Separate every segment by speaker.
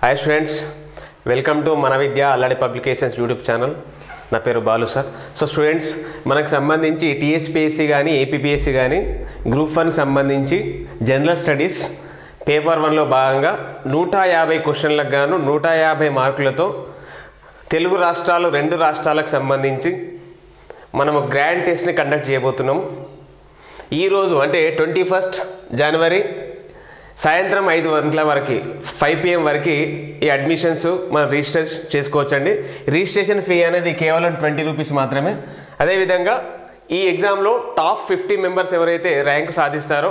Speaker 1: Hi students welcome to మన Vidya Alladi publications YouTube channel నా పేరు బాలు సార్ సో స్టూడెంట్స్ మనకు సంబంధించి టీఎస్పిఎస్సి కానీ ఏపీపీఎస్సి కానీ గ్రూప్ వన్కి సంబంధించి జనరల్ స్టడీస్ పేపర్ వన్లో భాగంగా నూట యాభై క్వశ్చన్లకు గాను నూట యాభై మార్కులతో తెలుగు రాష్ట్రాలు రెండు రాష్ట్రాలకు సంబంధించి మనము గ్రాండ్ టెస్ట్ని కండక్ట్ చేయబోతున్నాం. ఈరోజు అంటే ట్వంటీ ఫస్ట్ జనవరి సాయంత్రం ఐదు గంటల వరకు ఫైవ్ పిఎం వరకు ఈ అడ్మిషన్స్ మనం రిజిస్టర్ చేసుకోవచ్చండి. రిజిస్ట్రేషన్ ఫీ అనేది కేవలం ట్వంటీ రూపీస్ మాత్రమే. అదేవిధంగా ఈ ఎగ్జామ్లో టాప్ ఫిఫ్టీ మెంబర్స్ ఎవరైతే ర్యాంక్ సాధిస్తారో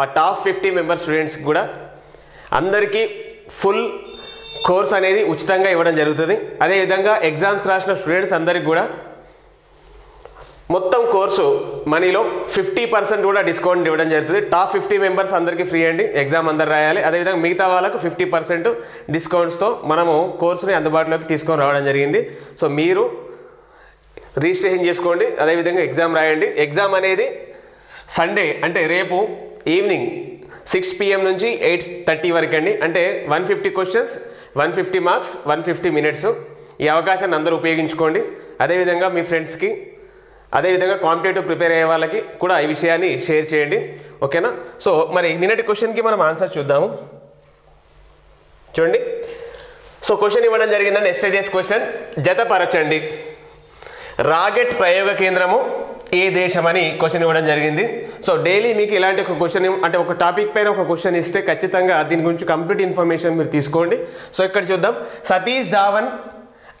Speaker 1: ఆ టాప్ ఫిఫ్టీ మెంబర్ స్టూడెంట్స్కి కూడా అందరికీ ఫుల్ కోర్స్ అనేది ఉచితంగా ఇవ్వడం జరుగుతుంది. అదేవిధంగా ఎగ్జామ్స్ రాసిన స్టూడెంట్స్ అందరికి కూడా మొత్తం కోర్సు మనీలో ఫిఫ్టీ పర్సెంట్ కూడా డిస్కౌంట్ ఇవ్వడం జరుగుతుంది. టాప్ ఫిఫ్టీ మెంబర్స్ అందరికీ ఫ్రీ అండి. ఎగ్జామ్ అందరు రాయాలి. అదేవిధంగా మిగతా వాళ్ళకు ఫిఫ్టీ పర్సెంట్ డిస్కౌంట్స్తో మనము కోర్సుని అందుబాటులోకి తీసుకొని రావడం జరిగింది. సో మీరు రిజిస్ట్రేషన్ చేసుకోండి. అదేవిధంగా ఎగ్జామ్ రాయండి. ఎగ్జామ్ అనేది సండే అంటే రేపు ఈవినింగ్ సిక్స్ పిఎం నుంచి ఎయిట్ థర్టీ వరకు అండి. అంటే one fifty questions one fifty marks one fifty minutes ఈ అవకాశాన్ని అందరూ ఉపయోగించుకోండి. అదేవిధంగా మీ ఫ్రెండ్స్కి అదేవిధంగా కాంపిటేటివ్ ప్రిపేర్ అయ్యే వాళ్ళకి కూడా ఈ విషయాన్ని షేర్ చేయండి. ఓకేనా? సో మరి నిన్నటి క్వశ్చన్కి మనం ఆన్సర్ చూద్దాము. చూడండి. సో క్వశ్చన్ ఇవ్వడం జరిగిందండి ఎస్టేజెస్ క్వశ్చన్ జతపరచండి. రాకెట్ ప్రయోగ కేంద్రము ఏ దేశం అని క్వశ్చన్ ఇవ్వడం జరిగింది. సో డైలీ మీకు ఇలాంటి ఒక క్వశ్చన్ అంటే ఒక టాపిక్ పైన ఒక క్వశ్చన్ ఇస్తే ఖచ్చితంగా దీని గురించి కంప్లీట్ ఇన్ఫర్మేషన్ మీరు తీసుకోండి. సో ఇక్కడ చూద్దాం. సతీష్ ధావన్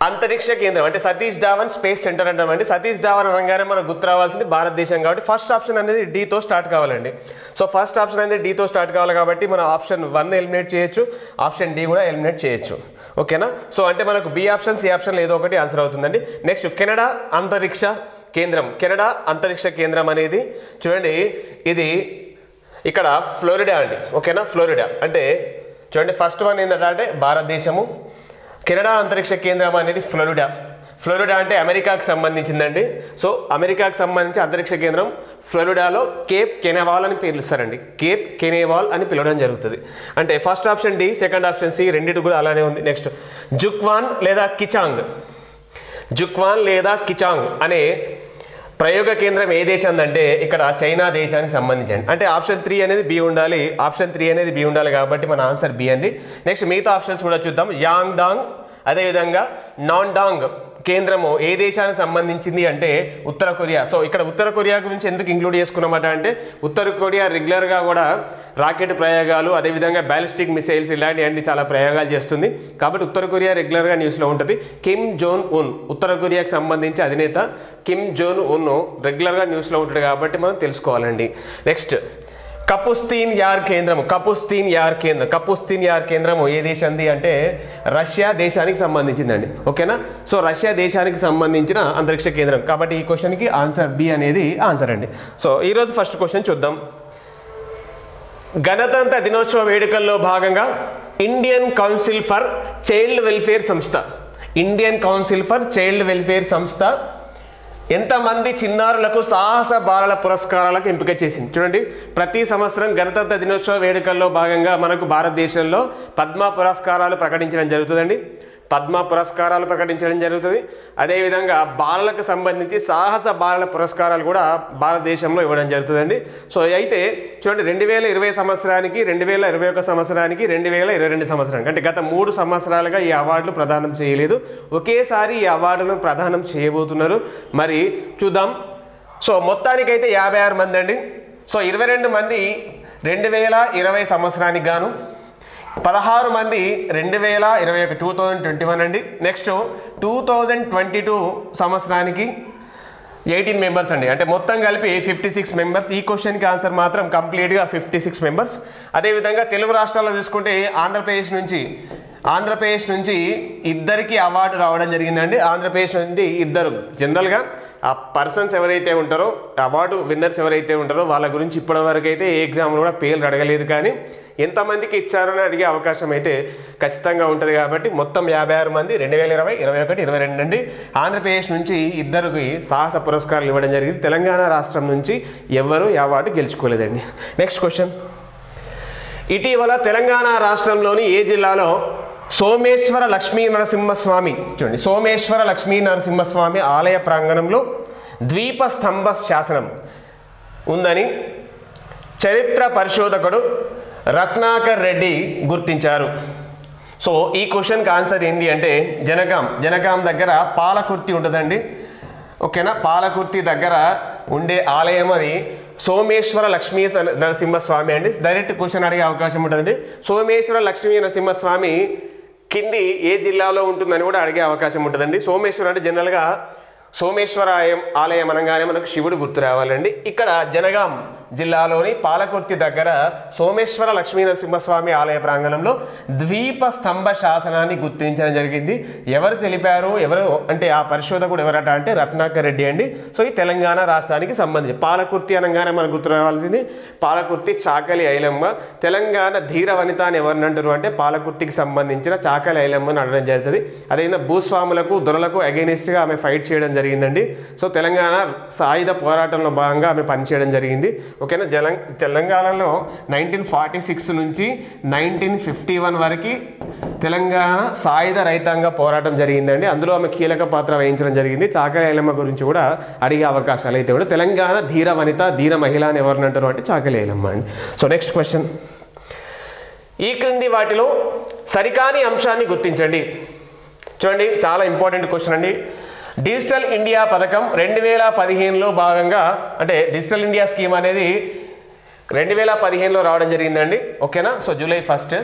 Speaker 1: అంతరిక్ష కేంద్రం అంటే సతీష్ ధావన్ స్పేస్ సెంటర్ అంటామండి సతీష్ ధావన్ అనగానే మనకు గుర్తు రావాల్సింది భారతదేశం కాబట్టి ఫస్ట్ ఆప్షన్ అనేది డీతో స్టార్ట్ కావాలండి. సో ఫస్ట్ ఆప్షన్ అనేది డీతో స్టార్ట్ కావాలి కాబట్టి మనం ఆప్షన్ వన్ ఎలిమినేట్ చేయొచ్చు ఆప్షన్ డి కూడా ఎలిమినేట్ చేయొచ్చు. ఓకేనా? సో అంటే మనకు బి ఆప్షన్ సి ఆప్షన్ ఏదో ఒకటి ఆన్సర్ అవుతుందండి. నెక్స్ట్ కెనడా అంతరిక్ష కేంద్రం. కెనడా అంతరిక్ష కేంద్రం అనేది చూడండి ఇది ఇక్కడ ఫ్లోరిడా అండి. ఓకేనా? ఫ్లోరిడా అంటే చూడండి ఫస్ట్ వన్ ఏంటంటే అంటే భారతదేశము కెనడా అంతరిక్ష కేంద్రం అనేది ఫ్లోరిడా. ఫ్లోరిడా అంటే అమెరికాకు సంబంధించిందండి. సో అమెరికాకు సంబంధించి అంతరిక్ష కేంద్రం ఫ్లోరిడాలో కేప్ కెనేవాల్ అని పిలుస్తారండి కేప్ కెనేవాల్ అని పిలవడం జరుగుతుంది. అంటే first option D second option C రెండింటి కూడా అలానే ఉంది. నెక్స్ట్ జుక్వాన్ లేదా కిచాంగ్. జుక్వాన్ లేదా కిచాంగ్ అనే ప్రయోగ కేంద్రం ఏ దేశం అంటే ఇక్కడ చైనా దేశానికి సంబంధించండి. అంటే ఆప్షన్ త్రీ అనేది బి ఉండాలి. ఆప్షన్ త్రీ అనేది బి ఉండాలి కాబట్టి మన ఆన్సర్ బి అండి. నెక్స్ట్ మిగతా ఆప్షన్స్ కూడా చూద్దాం. యాంగ్ డాంగ్ అదేవిధంగా నాన్డాంగ్ కేంద్రము ఏ దేశానికి సంబంధించింది అంటే ఉత్తర కొరియా. సో ఇక్కడ ఉత్తర కొరియా గురించి ఎందుకు ఇంక్లూడ్ చేసుకున్నమాట అంటే ఉత్తర కొరియా రెగ్యులర్గా కూడా రాకెట్ ప్రయోగాలు అదేవిధంగా బ్యాలిస్టిక్ మిసైల్స్ ఇలాంటివన్నీ చాలా ప్రయోగాలు చేస్తుంది. కాబట్టి ఉత్తర కొరియా రెగ్యులర్గా న్యూస్లో ఉంటుంది. కిమ్ జోన్ ఉన్ ఉత్తర కొరియాకి సంబంధించి అధినేత కిమ్ జోన్ ఉన్ రెగ్యులర్గా న్యూస్లో ఉంటాడు కాబట్టి మనం తెలుసుకోవాలండి. నెక్స్ట్ కపుస్తీన్ యార్ కేంద్రం కపుస్తీన్ యార్ కేంద్రం. కపుస్తీన్ యార్ కేంద్రము ఏ దేశంది అంటే రష్యా దేశానికి సంబంధించిందండి. ఓకేనా? సో రష్యా దేశానికి సంబంధించిన అంతరిక్ష కేంద్రం. కాబట్టి ఈ క్వశ్చన్కి ఆన్సర్ బి అనేది ఆన్సర్ అండి. సో ఈరోజు ఫస్ట్ క్వశ్చన్ చూద్దాం. గణతంత్ర దినోత్సవ వేడుకల్లో భాగంగా Indian council for child welfare సంస్థ. Indian council for child welfare సంస్థ ఎంతమంది చిన్నారులకు సాహస బాలల పురస్కారాలకు ఎంపిక చేసింది? చూడండి ప్రతి సంవత్సరం గణతంత్ర దినోత్సవ వేడుకల్లో భాగంగా మనకు భారతదేశంలో పద్మ పురస్కారాలు ప్రకటించడం జరుగుతుందండి. పద్మ పురస్కారాలు ప్రకటించడం జరుగుతుంది. అదేవిధంగా బాలలకు సంబంధించి సాహస బాలల పురస్కారాలు కూడా భారతదేశంలో ఇవ్వడం జరుగుతుందండి. సో అయితే చూడండి రెండు వేల ఇరవై సంవత్సరానికి రెండు వేల ఇరవై ఒక సంవత్సరానికి రెండు వేల ఇరవై రెండు సంవత్సరానికి అంటే గత మూడు సంవత్సరాలుగా ఈ అవార్డులు ప్రదానం చేయలేదు. ఒకేసారి ఈ అవార్డులను ప్రదానం చేయబోతున్నారు. మరి చూద్దాం. సో మొత్తానికైతే యాభై ఆరు మంది అండి. సో ఇరవై రెండు మంది రెండు వేల ఇరవై సంవత్సరానికి గాను పదహారు మంది రెండు వేల ఇరవై ఒక టూ థౌజండ్ ట్వంటీ వన్ అండి. Next two thousand twenty two సంవత్సరానికి ఎయిటీన్ మెంబర్స్ అండి. అంటే మొత్తం కలిపి ఫిఫ్టీ సిక్స్ మెంబర్స్. ఈ క్వశ్చన్కి ఆన్సర్ మాత్రం కంప్లీట్గా ఫిఫ్టీ సిక్స్ మెంబర్స్. అదేవిధంగా తెలుగు రాష్ట్రాల్లో చూసుకుంటే ఆంధ్రప్రదేశ్ నుంచి ఆంధ్రప్రదేశ్ నుంచి ఇద్దరికి అవార్డు రావడం జరిగిందండి. ఆంధ్రప్రదేశ్ నుండి ఇద్దరు. జనరల్గా ఆ పర్సన్స్ ఎవరైతే ఉంటారో అవార్డు విన్నర్స్ ఎవరైతే ఉంటారో వాళ్ళ గురించి ఇప్పటివరకు అయితే ఏ ఎగ్జామ్లో కూడా పేర్లు అడగలేదు కానీ ఎంతమందికి ఇచ్చారని అడిగే అవకాశం అయితే ఖచ్చితంగా ఉంటుంది కాబట్టి మొత్తం యాభై ఆరు మంది రెండు వేల ఇరవై ఇరవై ఒకటి ఇరవై రెండు అండి ఆంధ్రప్రదేశ్ నుంచి ఇద్దరికి సాహస పురస్కారాలు ఇవ్వడం జరిగింది. తెలంగాణ రాష్ట్రం నుంచి ఎవరు ఈ అవార్డు గెలుచుకోలేదండి. నెక్స్ట్ క్వశ్చన్ ఇటీవల తెలంగాణ రాష్ట్రంలోని ఏ జిల్లాలో సోమేశ్వర లక్ష్మీ నరసింహస్వామి. చూడండి సోమేశ్వర లక్ష్మీ నరసింహస్వామి ఆలయ ప్రాంగణంలో ద్వీప స్తంభ శాసనం ఉందని చరిత్ర పరిశోధకుడు రత్నాకర్ రెడ్డి గుర్తించారు. సో ఈ క్వశ్చన్కి ఆన్సర్ ఏంటి అంటే జనగాం. జనగాం దగ్గర పాలకుర్తి ఉంటుందండి. ఓకేనా? పాలకుర్తి దగ్గర ఉండే ఆలయం అది సోమేశ్వర లక్ష్మీ నరసింహస్వామి అండి. డైరెక్ట్ క్వశ్చన్ అడిగే అవకాశం ఉంటుందండి. సోమేశ్వర లక్ష్మీ నరసింహస్వామి కింది ఏ జిల్లాలో ఉంటుందని కూడా అడిగే అవకాశం ఉంటుందండి. సోమేశ్వరం అంటే జనరల్గా సోమేశ్వర ఆలయం ఆలయం అనగానే మనకు శివుడు గుర్తు రావాలండి. ఇక్కడ జనగాం జిల్లాలోని పాలకుర్తి దగ్గర సోమేశ్వర లక్ష్మీనరసింహస్వామి ఆలయ ప్రాంగణంలో ద్వీప స్తంభ శాసనాన్ని గుర్తించడం జరిగింది. ఎవరు తెలిపారు? ఎవరు అంటే ఆ పరిశోధకుడు ఎవరట అంటే రత్నాకర్ రెడ్డి అండి. సో ఈ తెలంగాణ రాష్ట్రానికి సంబంధించి పాలకుర్తి అనగానే మనకు గుర్తు రావాల్సింది పాలకుర్తి చాకలి ఐలమ్మ తెలంగాణ ధీర వనిత అని ఎవరిని అంటారు అంటే పాలకుర్తికి సంబంధించిన చాకలి ఐలమ్మని అనడం జరుగుతుంది. అదేవిధంగా భూస్వాములకు దొరలకు అగెనిస్ట్గా ఆమె ఫైట్ చేయడం జరిగిందండి. సో తెలంగాణ సాయుధ పోరాటంలో భాగంగా ఆమె పనిచేయడం జరిగింది. ఓకేనా? జలం తెలంగాణలో నైన్టీన్ ఫార్టీ సిక్స్ నుంచి నైన్టీన్ ఫిఫ్టీ వన్ వరకు తెలంగాణ సాయుధ రైతాంగ పోరాటం జరిగిందండి. అందులో ఆమె కీలక పాత్ర వహించడం జరిగింది. చాకలి ఐలమ్మ గురించి కూడా అడిగే అవకాశాలు అయితే కూడా తెలంగాణ ధీర వనిత ధీర మహిళ అని ఎవరిని అంటారు అంటే చాకలి ఐలమ్మ అండి. సో నెక్స్ట్ క్వశ్చన్ ఈ క్రింది వాటిలో సరికాని అంశాన్ని గుర్తించండి. చూడండి చాలా ఇంపార్టెంట్ క్వశ్చన్ అండి. డిజిటల్ ఇండియా పథకం రెండు వేల పదిహేనులో భాగంగా అంటే డిజిటల్ ఇండియా స్కీమ్ అనేది రెండు వేల పదిహేనులో రావడం జరిగిందండి. ఓకేనా? So July first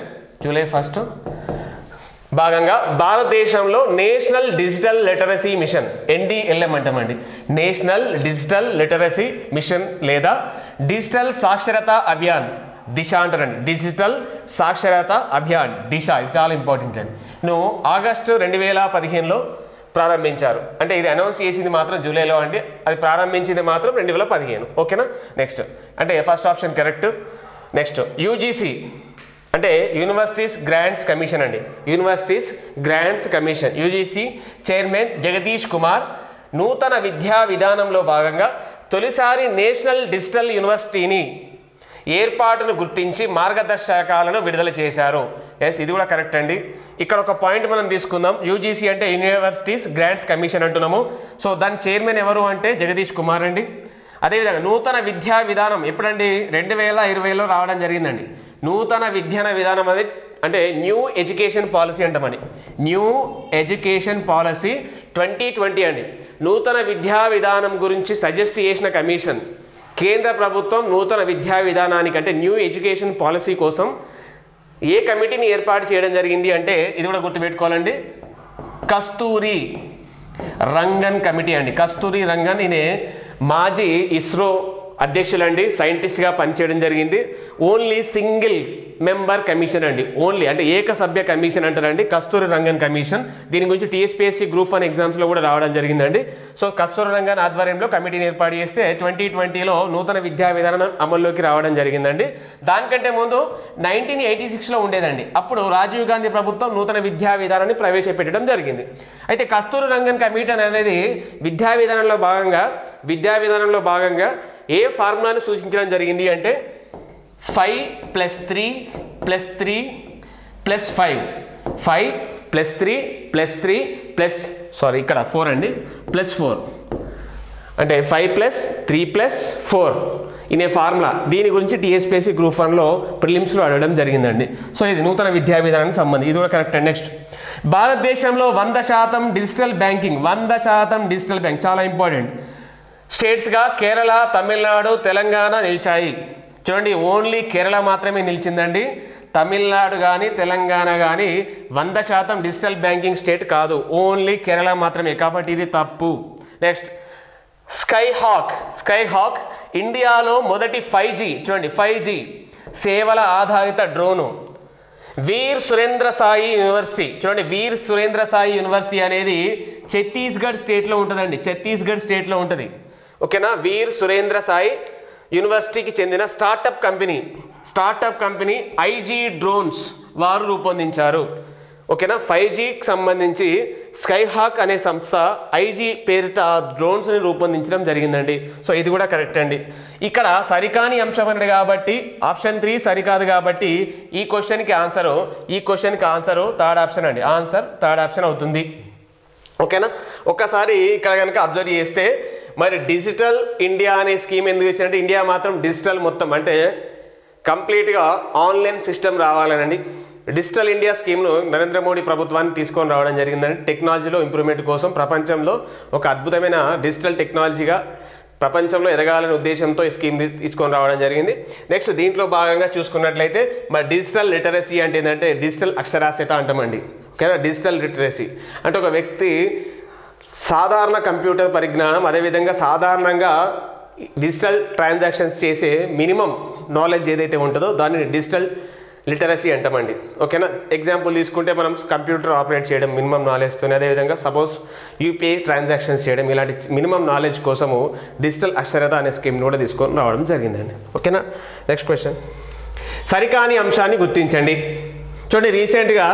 Speaker 1: July first భాగంగా భారతదేశంలో national digital literacy mission NDLM అంటామండి. నేషనల్ డిజిటల్ లిటరసీ మిషన్ లేదా డిజిటల్ సాక్షరత అభియాన్ దిశ అంటారండి. డిజిటల్ సాక్షరత అభియాన్ దిశ ఇది చాలా ఇంపార్టెంట్ అండి. నువ్వు ఆగస్టు రెండు వేల పదిహేనులో ప్రారంభించారు. అంటే ఇది అనౌన్స్ చేసింది మాత్రం జూలైలో అండి. అది ప్రారంభించింది మాత్రం రెండు వేల పదిహేను. ఓకేనా? నెక్స్ట్ అంటే first option correct next UGC అంటే యూనివర్సిటీస్ గ్రాంట్స్ కమిషన్ అండి. Universities grants commission UGC chairman Jagdish Kumar నూతన విద్యా విధానంలో భాగంగా తొలిసారి నేషనల్ డిజిటల్ యూనివర్సిటీని ఏర్పాటును గుర్తించి మార్గదర్శకాలను విడుదల చేశారు. ఎస్ ఇది కూడా కరెక్ట్ అండి. ఇక్కడ ఒక పాయింట్ మనం తీసుకుందాం. యూజీసీ అంటే యూనివర్సిటీస్ గ్రాంట్స్ కమిషన్ అంటున్నాము. సో దాని చైర్మన్ ఎవరు అంటే జగదీష్ కుమార్ అండి. అదేవిధంగా నూతన విద్యా విధానం ఎప్పుడండి? రెండు వేల ఇరవైలో రావడం జరిగిందండి. నూతన విద్యాన విధానం అది అంటే new education policy అంటామని new education policy twenty twenty అండి. నూతన విద్యా విధానం గురించి సజెస్ట్ చేసిన కమిషన్ కేంద్ర ప్రభుత్వం నూతన విద్యా విధానానికి అంటే న్యూ ఎడ్యుకేషన్ పాలసీ కోసం ఏ కమిటీని ఏర్పాటు చేయడం జరిగింది అంటే ఇది కూడా గుర్తుపెట్టుకోవాలండి. కస్తూరి రంగన్ కమిటీ అండి. కస్తూరి రంగన్ ఈయన మాజీ ఇస్రో అధ్యక్షులండి సైంటిస్ట్గా పనిచేయడం జరిగింది. ఓన్లీ సింగిల్ మెంబర్ కమిషన్ అండి. ఓన్లీ అంటే ఏక సభ్య కమిషన్ అంటారండి. Kasturirangan commission. దీని గురించి టీఎస్పీఎస్సీ గ్రూప్ వన్ ఎగ్జామ్స్లో కూడా రావడం జరిగిందండి. సో కస్తూరి రంగన్ ఆధ్వర్యంలో కమిటీని ఏర్పాటు చేస్తే ట్వంటీ ట్వంటీలో నూతన విద్యా విధానం అమల్లోకి రావడం జరిగిందండి. దానికంటే ముందు నైన్టీన్ ఎయిటీ సిక్స్లో ఉండేదండి. అప్పుడు రాజీవ్ గాంధీ ప్రభుత్వం నూతన విద్యా విధానాన్ని ప్రవేశపెట్టడం జరిగింది. అయితే కస్తూరి రంగన్ కమిటీ అనేది విద్యా విధానంలో భాగంగా విద్యా విధానంలో భాగంగా ఏ ఫార్ములాను సూచించడం జరిగింది అంటే five plus three plus three plus five. Five plus three plus three plus sorry ఇక్కడ ఫోర్ అండి. Plus four. అంటే five plus three plus four ఇనే ఫార్ములా. దీని గురించి టీఎస్పీఎస్సీ గ్రూప్ వన్లో ప్రిలిమ్స్లో అడగడం జరిగిందండి. సో ఇది నూతన విద్యా విధానానికి సంబంధించి. ఇది కూడా కరెక్ట్ అండి. నెక్స్ట్. భారతదేశంలో వంద శాతం డిజిటల్ బ్యాంకింగ్. వంద శాతం డిజిటల్ బ్యాంక్ చాలా ఇంపార్టెంట్. స్టేట్స్గా కేరళ తమిళనాడు తెలంగాణ నిలిచాయి. చూడండి ఓన్లీ కేరళ మాత్రమే నిలిచిందండి. తమిళనాడు కానీ తెలంగాణ కానీ వంద శాతం డిజిటల్ బ్యాంకింగ్ స్టేట్ కాదు. ఓన్లీ కేరళ మాత్రమే. కాబట్టి ఇది తప్పు. Next sky hawk sky hawk ఇండియాలో మొదటి ఫైవ్ జీ చూడండి ఫైవ్ జీ సేవల ఆధారిత డ్రోను. వీర్ సురేంద్ర సాయి యూనివర్సిటీ. చూడండి వీర్ సురేంద్ర సాయి యూనివర్సిటీ అనేది ఛత్తీస్గఢ్ స్టేట్లో ఉంటుందండి. ఛత్తీస్గఢ్ స్టేట్లో ఉంటుంది. ఓకేనా? వీర్ సురేంద్ర సాయి యూనివర్సిటీకి చెందిన startup company. Startup company IG drones వారు రూపొందించారు. ఓకేనా? ఫైవ్ జీకి సంబంధించి స్కైహాక్ అనే సంస్థ ఐజీ పేరిట డ్రోన్స్ని రూపొందించడం జరిగిందండి. సో ఇది కూడా కరెక్ట్ అండి. ఇక్కడ సరికాని అంశం అన్నాడు కాబట్టి ఆప్షన్ త్రీ సరికాదు కాబట్టి ఈ క్వశ్చన్కి ఆన్సరు ఈ క్వశ్చన్కి ఆన్సరు థర్డ్ ఆప్షన్ అండి. ఆన్సర్ థర్డ్ ఆప్షన్ అవుతుంది. ఓకేనా? ఒక్కసారి ఇక్కడ కనుక అబ్జర్వ్ చేస్తే మరి డిజిటల్ ఇండియా అనే స్కీమ్ ఎందుకు ఇచ్చారంటే ఇండియా మాత్రం డిజిటల్ మొత్తం అంటే కంప్లీట్గా ఆన్లైన్ సిస్టమ్ రావాలనండి. డిజిటల్ ఇండియా స్కీమ్ను నరేంద్ర మోడీ ప్రభుత్వాన్ని తీసుకొని రావడం జరిగిందండి. టెక్నాలజీలో ఇంప్రూవ్మెంట్ కోసం ప్రపంచంలో ఒక అద్భుతమైన డిజిటల్ టెక్నాలజీగా ప్రపంచంలో ఎదగాలనే ఉద్దేశంతో ఈ స్కీమ్ తీసుకొని రావడం జరిగింది. నెక్స్ట్ దీంట్లో భాగంగా చూసుకున్నట్లయితే మరి డిజిటల్ లిటరసీ అంటే ఏంటంటే డిజిటల్ అక్షరాస్యత అంటామండి. ఓకేనా డిజిటల్ లిటరసీ అంటే ఒక వ్యక్తి సాధారణ కంప్యూటర్ పరిజ్ఞానం అదేవిధంగా సాధారణంగా డిజిటల్ ట్రాన్సాక్షన్స్ చేసే మినిమం నాలెడ్జ్ ఏదైతే ఉంటుందో దానిని డిజిటల్ లిటరసీ అంటామండి. ఓకేనా? ఎగ్జాంపుల్ తీసుకుంటే మనం కంప్యూటర్ ఆపరేట్ చేయడం మినిమం నాలెడ్జ్తో అదేవిధంగా సపోజ్ యూపీఐ ట్రాన్సాక్షన్స్ చేయడం ఇలాంటి మినిమం నాలెడ్జ్ కోసము డిజిటల్ అక్షరత అనే స్కీమ్ని కూడా తీసుకొని రావడం జరిగిందండి. ఓకేనా? నెక్స్ట్ క్వశ్చన్ సరికాని అంశాన్ని గుర్తించండి. చూడండి రీసెంట్గా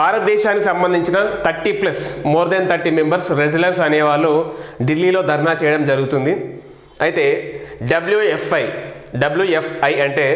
Speaker 1: భారతదేశానికి సంబంధించిన thirty plus more than thirty members residence అనేవాళ్ళు ఢిల్లీలో ధర్నా చేయడం జరుగుతుంది. అయితే డబ్ల్యూఎఫ్ఐ డబ్ల్యూఎఫ్ఐ అంటే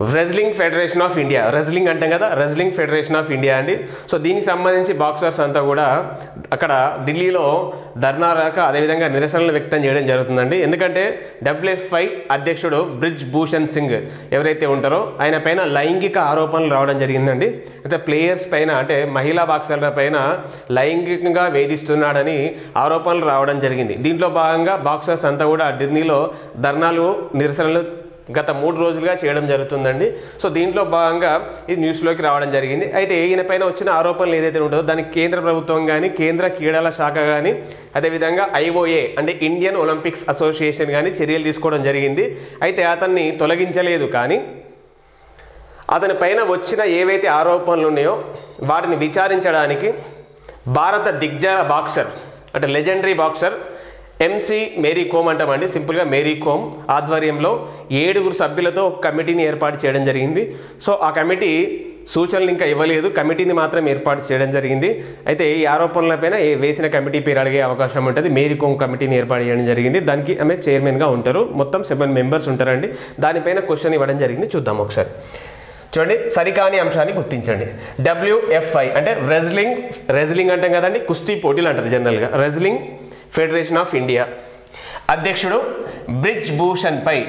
Speaker 1: wrestling federation of India wrestling అంటాం కదా? రెజ్లింగ్ ఫెడరేషన్ ఆఫ్ ఇండియా అండి. సో దీనికి సంబంధించి బాక్సర్స్ అంతా కూడా అక్కడ ఢిల్లీలో ధర్నా రాక అదేవిధంగా నిరసనలు వ్యక్తం చేయడం జరుగుతుందండి. ఎందుకంటే డబ్ల్యూఎఫ్ఐ అధ్యక్షుడు బ్రిడ్జ్ భూషణ్ సింగ్ ఎవరైతే ఉంటారో ఆయన పైన లైంగిక ఆరోపణలు రావడం జరిగిందండి. అయితే ప్లేయర్స్ పైన అంటే మహిళా బాక్సర్ల పైన లైంగికంగా వేధిస్తున్నాడని ఆరోపణలు రావడం జరిగింది. దీంట్లో భాగంగా బాక్సర్స్ అంతా కూడా ఢిల్లీలో ధర్నాలు నిరసనలు గత మూడు రోజులుగా చేయడం జరుగుతుందండి. సో దీంట్లో భాగంగా ఇది న్యూస్లోకి రావడం జరిగింది. అయితే ఈయన పైన వచ్చిన ఆరోపణలు ఏదైతే ఉంటుందో దానికి కేంద్ర ప్రభుత్వం కానీ కేంద్ర క్రీడల శాఖ కానీ అదేవిధంగా ఐఓఏ అంటే ఇండియన్ ఒలింపిక్స్ అసోసియేషన్ కానీ చర్యలు తీసుకోవడం జరిగింది. అయితే అతన్ని తొలగించలేదు కానీ అతని పైన వచ్చిన ఏవైతే ఆరోపణలు ఉన్నాయో వాటిని విచారించడానికి భారత దిగ్గజ బాక్సర్ అంటే legendary boxer MC Mary Kom అంటామండి. సింపుల్గా మేరీ కోమ్ ఆధ్వర్యంలో ఏడుగురు సభ్యులతో ఒక కమిటీని ఏర్పాటు చేయడం జరిగింది. సో ఆ కమిటీ సూచనలు ఇంకా ఇవ్వలేదు. కమిటీని మాత్రం ఏర్పాటు చేయడం జరిగింది. అయితే ఈ ఆరోపణలపైన ఏ వేసిన కమిటీ పేరు అడిగే అవకాశం ఉంటుంది. మేరీ కోమ్ కమిటీని ఏర్పాటు చేయడం జరిగింది. దానికి ఆమె చైర్మన్గా ఉంటారు. మొత్తం సెవెన్ మెంబర్స్ ఉంటారండి. దానిపైన క్వశ్చన్ ఇవ్వడం జరిగింది. చూద్దాం ఒకసారి. చూడండి సరికాని అంశాన్ని గుర్తించండి. డబ్ల్యూఎఫ్ఐ అంటే రెజ్లింగ్ రెజ్లింగ్ అంటాం కదండి. కుస్తీ పోటీలు అంటారు జనరల్గా రెజ్లింగ్ ఫెడరేషన్ ఆఫ్ ఇండియా. అధ్యక్షుడు బ్రిజ్ భూషణ్పై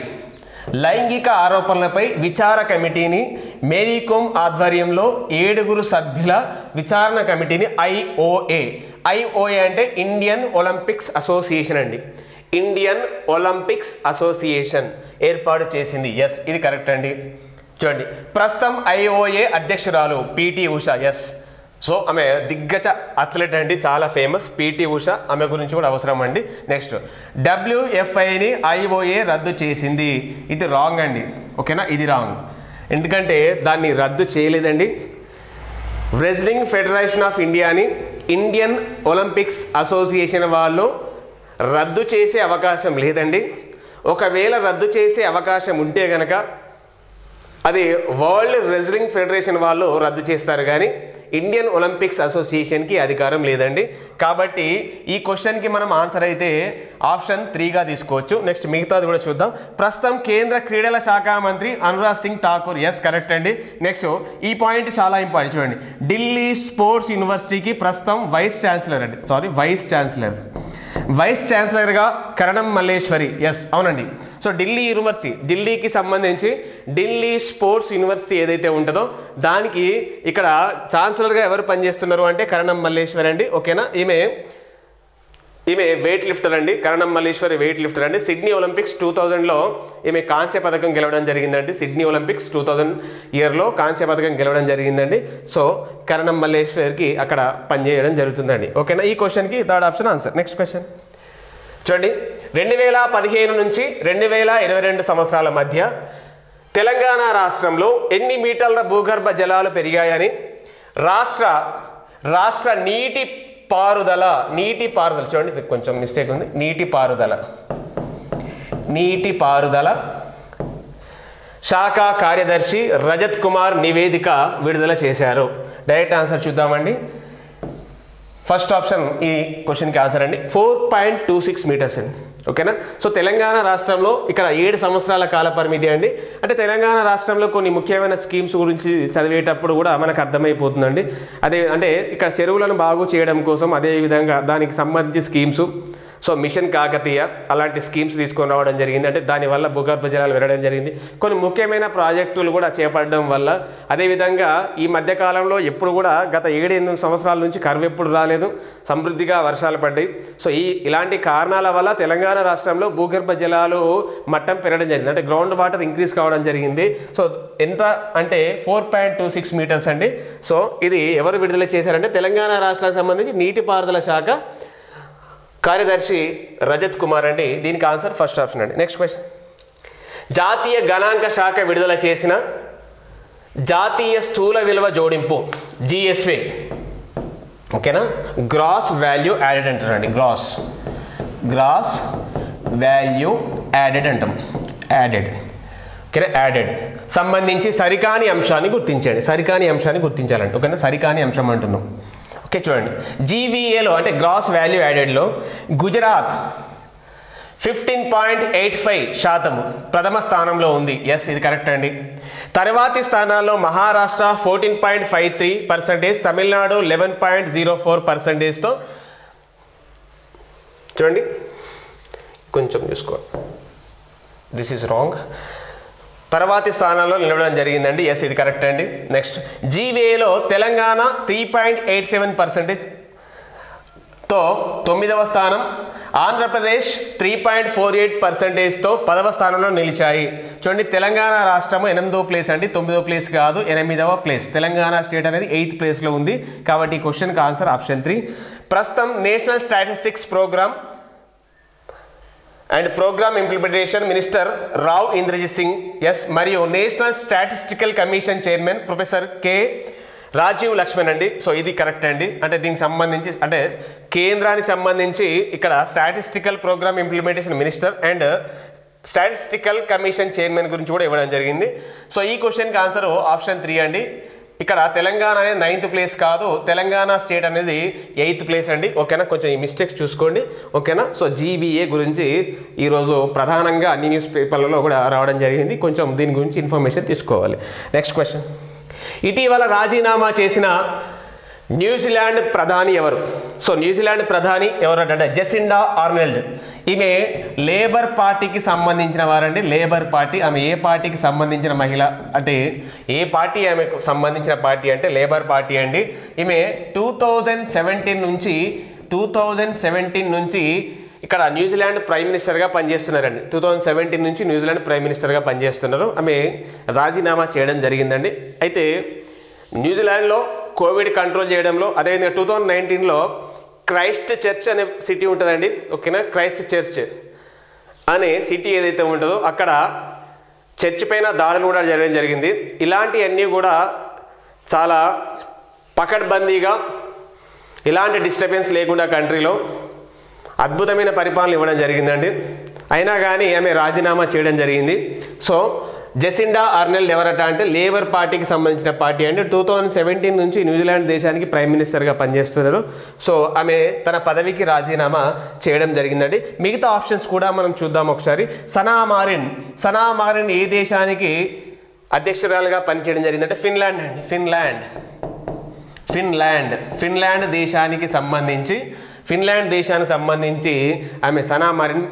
Speaker 1: లైంగిక ఆరోపణలపై విచార కమిటీని మేరీకోమ్ ఆధ్వర్యంలో ఏడుగురు సభ్యుల విచారణ కమిటీని ఐఓఏ ఐఓఏ అంటే ఇండియన్ ఒలింపిక్స్ అసోసియేషన్ అండి. ఇండియన్ ఒలింపిక్స్ అసోసియేషన్ ఏర్పాటు చేసింది. ఎస్ ఇది కరెక్ట్ అండి. చూడండి. ప్రస్తుతం ఐఓఏ అధ్యక్షురాలు పిటి ఉషా. ఎస్. సో ఆమె దిగ్గజ అథ్లెట్ అండి చాలా ఫేమస్ పీటీ ఉష ఆమె గురించి కూడా అవసరం అండి. నెక్స్ట్ డబ్ల్యూఎఫ్ఐని ఐఓఏ రద్దు చేసింది. ఇది రాంగ్ అండి. ఓకేనా ఇది రాంగ్ ఎందుకంటే దాన్ని రద్దు చేయలేదండి. రెజ్లింగ్ ఫెడరేషన్ ఆఫ్ ఇండియాని ఇండియన్ ఒలింపిక్స్ అసోసియేషన్ వాళ్ళు రద్దు చేసే అవకాశం లేదండి. ఒకవేళ రద్దు చేసే అవకాశం ఉంటే గనక అది వరల్డ్ రెజ్లింగ్ ఫెడరేషన్ వాళ్ళు రద్దు చేస్తారు కానీ ఇండియన్ ఒలింపిక్స్ అసోసియేషన్కి అధికారం లేదండి. కాబట్టి ఈ క్వశ్చన్కి మనం ఆన్సర్ అయితే ఆప్షన్ త్రీగా తీసుకోవచ్చు. నెక్స్ట్ మిగతాది కూడా చూద్దాం. ప్రస్తుతం కేంద్ర క్రీడల శాఖ మంత్రి అనురాగ్ సింగ్ ఠాకూర్. ఎస్ కరెక్ట్ అండి. నెక్స్ట్ ఈ పాయింట్ చాలా ఇంపార్టెంట్ చూడండి. ఢిల్లీ స్పోర్ట్స్ యూనివర్సిటీకి ప్రస్తుతం వైస్ ఛాన్సలర్ అండి. సారీ వైస్ ఛాన్సలర్ వైస్ ఛాన్సలర్గా కరణం మల్లేశ్వరి. ఎస్ అవునండి. సో ఢిల్లీ యూనివర్సిటీ ఢిల్లీకి సంబంధించి ఢిల్లీ స్పోర్ట్స్ యూనివర్సిటీ ఏదైతే ఉంటుందో దానికి ఇక్కడ ఛాన్సలర్గా ఎవరు పనిచేస్తున్నారు అంటే కరణం మల్లేశ్వరి అండి. ఓకేనా ఈమె ఈమె వెయిట్ లిఫ్టర్ అండి. కరణం మల్లేశ్వరి వెయిట్ లిఫ్టర్ అండి. సిడ్నీ ఒలింపిక్స్ టూ థౌజండ్లో ఈమె కాంస్య పథకం గెలవడం జరిగిందండి. సిడ్నీ ఒలింపిక్స్ టూ థౌజండ్ ఇయర్లో కాంస్య పథకం గెలవడం జరిగిందండి. సో కరణం మల్లేశ్వరికి అక్కడ పనిచేయడం జరుగుతుందండి. ఓకేనా? ఈ క్వశ్చన్కి third option answer. Next question. చూడండి. రెండు వేల పదిహేను నుంచి రెండు వేల ఇరవై రెండు సంవత్సరాల మధ్య తెలంగాణ రాష్ట్రంలో ఎన్ని మీటర్ల భూగర్భ జలాలు పెరిగాయని రాష్ట్ర రాష్ట్ర నీటి పారుదల నీటి పారుదల. చూడండి కొంచెం మిస్టేక్ ఉంది. నీటి పారుదల. నీటి పారుదల. శాఖ కార్యదర్శి రజత్ కుమార్ నివేదిక విడుదల చేశారు. డైరెక్ట్ ఆన్సర్ చూద్దామండి. ఫస్ట్ ఆప్షన్ ఈ క్వశ్చన్కి ఆన్సర్ అండి. Four point two six meters అండి. ఓకేనా? సో తెలంగాణ రాష్ట్రంలో ఇక్కడ ఏడు సంవత్సరాల కాల పరిమితి అండి. అంటే తెలంగాణ రాష్ట్రంలో కొన్ని ముఖ్యమైన స్కీమ్స్ గురించి చదివేటప్పుడు కూడా మనకు అర్థమైపోతుందండి. అదే అంటే ఇక్కడ చెరువులను బాగు చేయడం కోసం అదేవిధంగా దానికి సంబంధించి స్కీమ్స్ సో మిషన్ కాకతీయ అలాంటి స్కీమ్స్ తీసుకొని రావడం జరిగింది. అంటే దానివల్ల భూగర్భ జలాలు పెరగడం జరిగింది. కొన్ని ముఖ్యమైన ప్రాజెక్టులు కూడా చేపట్టడం వల్ల అదేవిధంగా ఈ మధ్యకాలంలో ఎప్పుడు కూడా గత ఏడు ఎనిమిది సంవత్సరాల నుంచి కరువు ఎప్పుడు రాలేదు. సమృద్ధిగా వర్షాలు పడ్డాయి. సో ఈ ఇలాంటి కారణాల వల్ల తెలంగాణ రాష్ట్రంలో భూగర్భ జలాలు మట్టం పెరగడం జరిగింది. అంటే గ్రౌండ్ వాటర్ ఇంక్రీజ్ కావడం జరిగింది. సో ఎంత అంటే four point two six meters అండి. సో ఇది ఎవరు విడుదల చేశారంటే తెలంగాణ రాష్ట్రానికి సంబంధించి నీటిపారుదల శాఖ కార్యదర్శి రజత్ కుమార్ అండి. దీనికి ఆన్సర్ ఫస్ట్ ఆప్షన్ అండి. నెక్స్ట్ క్వశ్చన్ జాతీయ గణాంక శాఖ విడుదల చేసిన జాతీయ స్థూల విలువ జోడింపు జిఎస్వి ఓకేనా? గ్రాస్ వాల్యూ యాడెడ్ అంటారండి గ్రాస్ గ్రాస్ వాల్యూ యాడెడ్ అంటాం. యాడెడ్ ఓకేనా? యాడెడ్ సంబంధించి సరికాని అంశాన్ని గుర్తించండి. సరికాని అంశాన్ని గుర్తించాలండి. ఓకేనా? సరికాని అంశం అంటున్నాం. ఓకే చూడండి. జీవీఏలో అంటే gross value యాడెడ్లో Gujarat fifteen point eight five శాతం ప్రథమ స్థానంలో ఉంది. ఎస్ ఇది కరెక్ట్ అండి. తర్వాతి స్థానాల్లో Maharashtra fourteen point five three percentage Tamil Nadu eleven point zero four పర్సెంటేజ్తో చూడండి. కొంచెం చూసుకో. దిస్ ఈజ్ రాంగ్ తర్వాతి స్థానంలో నిలవడం జరిగిందండి. ఎస్ ఇది కరెక్ట్ అండి. Next జీవేలో Telangana three point eight seven పర్సెంటేజ్తో తొమ్మిదవ స్థానం Andhra Pradesh three point four eight పర్సెంటేజ్తో పదవ స్థానంలో నిలిచాయి. చూడండి తెలంగాణ రాష్ట్రము ఎనిమిదవ ప్లేస్ అండి. తొమ్మిదవ ప్లేస్ కాదు ఎనిమిదవ ప్లేస్ తెలంగాణ స్టేట్ అనేది ఎయిత్ ప్లేస్లో ఉంది. కాబట్టి ఈ క్వశ్చన్కి ఆన్సర్ ఆప్షన్ త్రీ ప్రస్తుతం national statistics program and program implementation minister Rao Inderjit Singh yes మరియు national statistical commission chairman professor K Rajeev Laxman అండి. సో ఇది కరెక్ట్ అండి. అంటే దీనికి సంబంధించి అంటే కేంద్రానికి సంబంధించి ఇక్కడ statistical program implementation minister and statistical commission chairman గురించి కూడా ఇవ్వడం జరిగింది. సో ఈ క్వశ్చన్కి ఆన్సర్ ఆప్షన్ త్రీ అండి. ఇక్కడ తెలంగాణ అనేది నైన్త్ ప్లేస్ కాదు. తెలంగాణ స్టేట్ అనేది ఎయిత్ ప్లేస్ అండి. ఓకేనా? కొంచెం ఈ మిస్టేక్స్ చూసుకోండి. ఓకేనా? సో జీబీఏ గురించి ఈరోజు ప్రధానంగా అన్ని న్యూస్ పేపర్లలో కూడా రావడం జరిగింది. కొంచెం దీని గురించి ఇన్ఫర్మేషన్ తీసుకోవాలి. నెక్స్ట్ క్వశ్చన్ ఇటీవల రాజీనామా చేసిన న్యూజిలాండ్ ప్రధాని ఎవరు? సో న్యూజిలాండ్ ప్రధాని ఎవరు అంటే జెసిండా ఆర్నెల్డ్. ఈమె లేబర్ పార్టీకి సంబంధించిన వారండి. లేబర్ పార్టీ ఆమె ఏ పార్టీకి సంబంధించిన మహిళ అంటే ఏ పార్టీ ఆమెకు సంబంధించిన పార్టీ అంటే లేబర్ పార్టీ అండి. ఈమె టూ థౌజండ్ సెవెంటీన్ నుంచి టూ థౌజండ్ సెవెంటీన్ నుంచి ఇక్కడ న్యూజిలాండ్ ప్రైమ్ మినిస్టర్గా పనిచేస్తున్నారండి. టూ థౌజండ్ సెవెంటీన్ నుంచి న్యూజిలాండ్ ప్రైమ్ మినిస్టర్గా పనిచేస్తున్నారు. ఆమె రాజీనామా చేయడం జరిగిందండి. అయితే న్యూజిలాండ్లో కోవిడ్ కంట్రోల్ చేయడంలో అదేవిధంగా టూ థౌజండ్ నైన్టీన్లో క్రైస్ట్ చర్చ్ అనే సిటీ ఉంటుందండి. ఓకేనా? క్రైస్ట్ చర్చ్ అనే సిటీ ఏదైతే ఉంటుందో అక్కడ చర్చ్ పైన దాడులు కూడా జరగడం జరిగింది. ఇలాంటివన్నీ కూడా చాలా పకడ్బందీగా ఇలాంటి డిస్టర్బెన్స్ లేకుండా కంట్రీలో అద్భుతమైన పరిపాలన ఇవ్వడం జరిగిందండి. అయినా కానీ ఆమె రాజీనామా చేయడం జరిగింది. సో జెసిండా ఆర్నెల్ ఎవరట అంటే లేబర్ పార్టీకి సంబంధించిన పార్టీ అంటే టూ థౌజండ్ సెవెంటీన్ నుంచి న్యూజిలాండ్ దేశానికి ప్రైమ్ మినిస్టర్గా పనిచేస్తున్నారు. సో ఆమె తన పదవికి రాజీనామా చేయడం జరిగిందండి. మిగతా ఆప్షన్స్ కూడా మనం చూద్దాం ఒకసారి. సనా మారిన్ సనా మారిన్ ఏ దేశానికి అధ్యక్షురాలుగా పనిచేయడం జరిగిందంటే ఫిన్లాండ్ అండి. ఫిన్లాండ్. ఫిన్లాండ్. ఫిన్లాండ్ దేశానికి సంబంధించి ఫిన్లాండ్ దేశానికి సంబంధించి ఆమె సనా మారిన్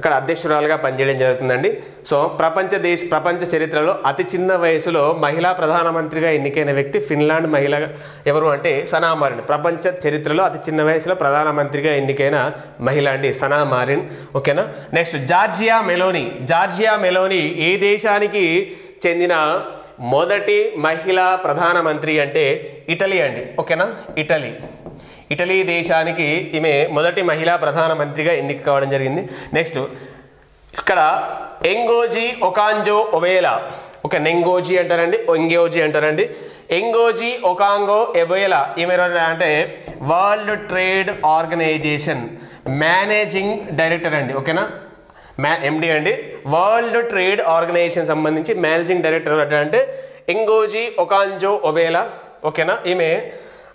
Speaker 1: అక్కడ అధ్యక్షురాలుగా పనిచేయడం జరుగుతుందండి. సో ప్రపంచ దేశ ప్రపంచ చరిత్రలో అతి చిన్న వయసులో మహిళా ప్రధానమంత్రిగా ఎన్నికైన వ్యక్తి ఫిన్లాండ్ మహిళ ఎవరు అంటే సనా మారిన్ ప్రపంచ చరిత్రలో అతి చిన్న వయసులో ప్రధానమంత్రిగా ఎన్నికైన మహిళ అండి సనా మారిన్ ఓకేనా? Next Giorgia Meloni. Giorgia Meloni ఏ దేశానికి చెందిన మొదటి మహిళా ప్రధానమంత్రి అంటే ఇటలీ అండి. ఓకేనా? ఇటలీ. ఇటలీ దేశానికి ఈమె మొదటి మహిళా ప్రధానమంత్రిగా ఎన్నిక కావడం జరిగింది. నెక్స్ట్ ఇక్కడ ఎంగోజీ ఒకాంజో ఒవేలా ఒక నెంగోజీ అంటారండి ఒంగోజీ అంటారండి. ఎంగోజీ ఒకాంగో ఎబోయలా ఈమె అంటే world trade organization managing director అండి ఓకేనా? మ్యా ఎండి అండి. వరల్డ్ ట్రేడ్ ఆర్గనైజేషన్ సంబంధించి మేనేజింగ్ డైరెక్టర్ అంటే ఎంగోజీ ఒకాంజో ఒవేలా ఓకేనా? ఈమె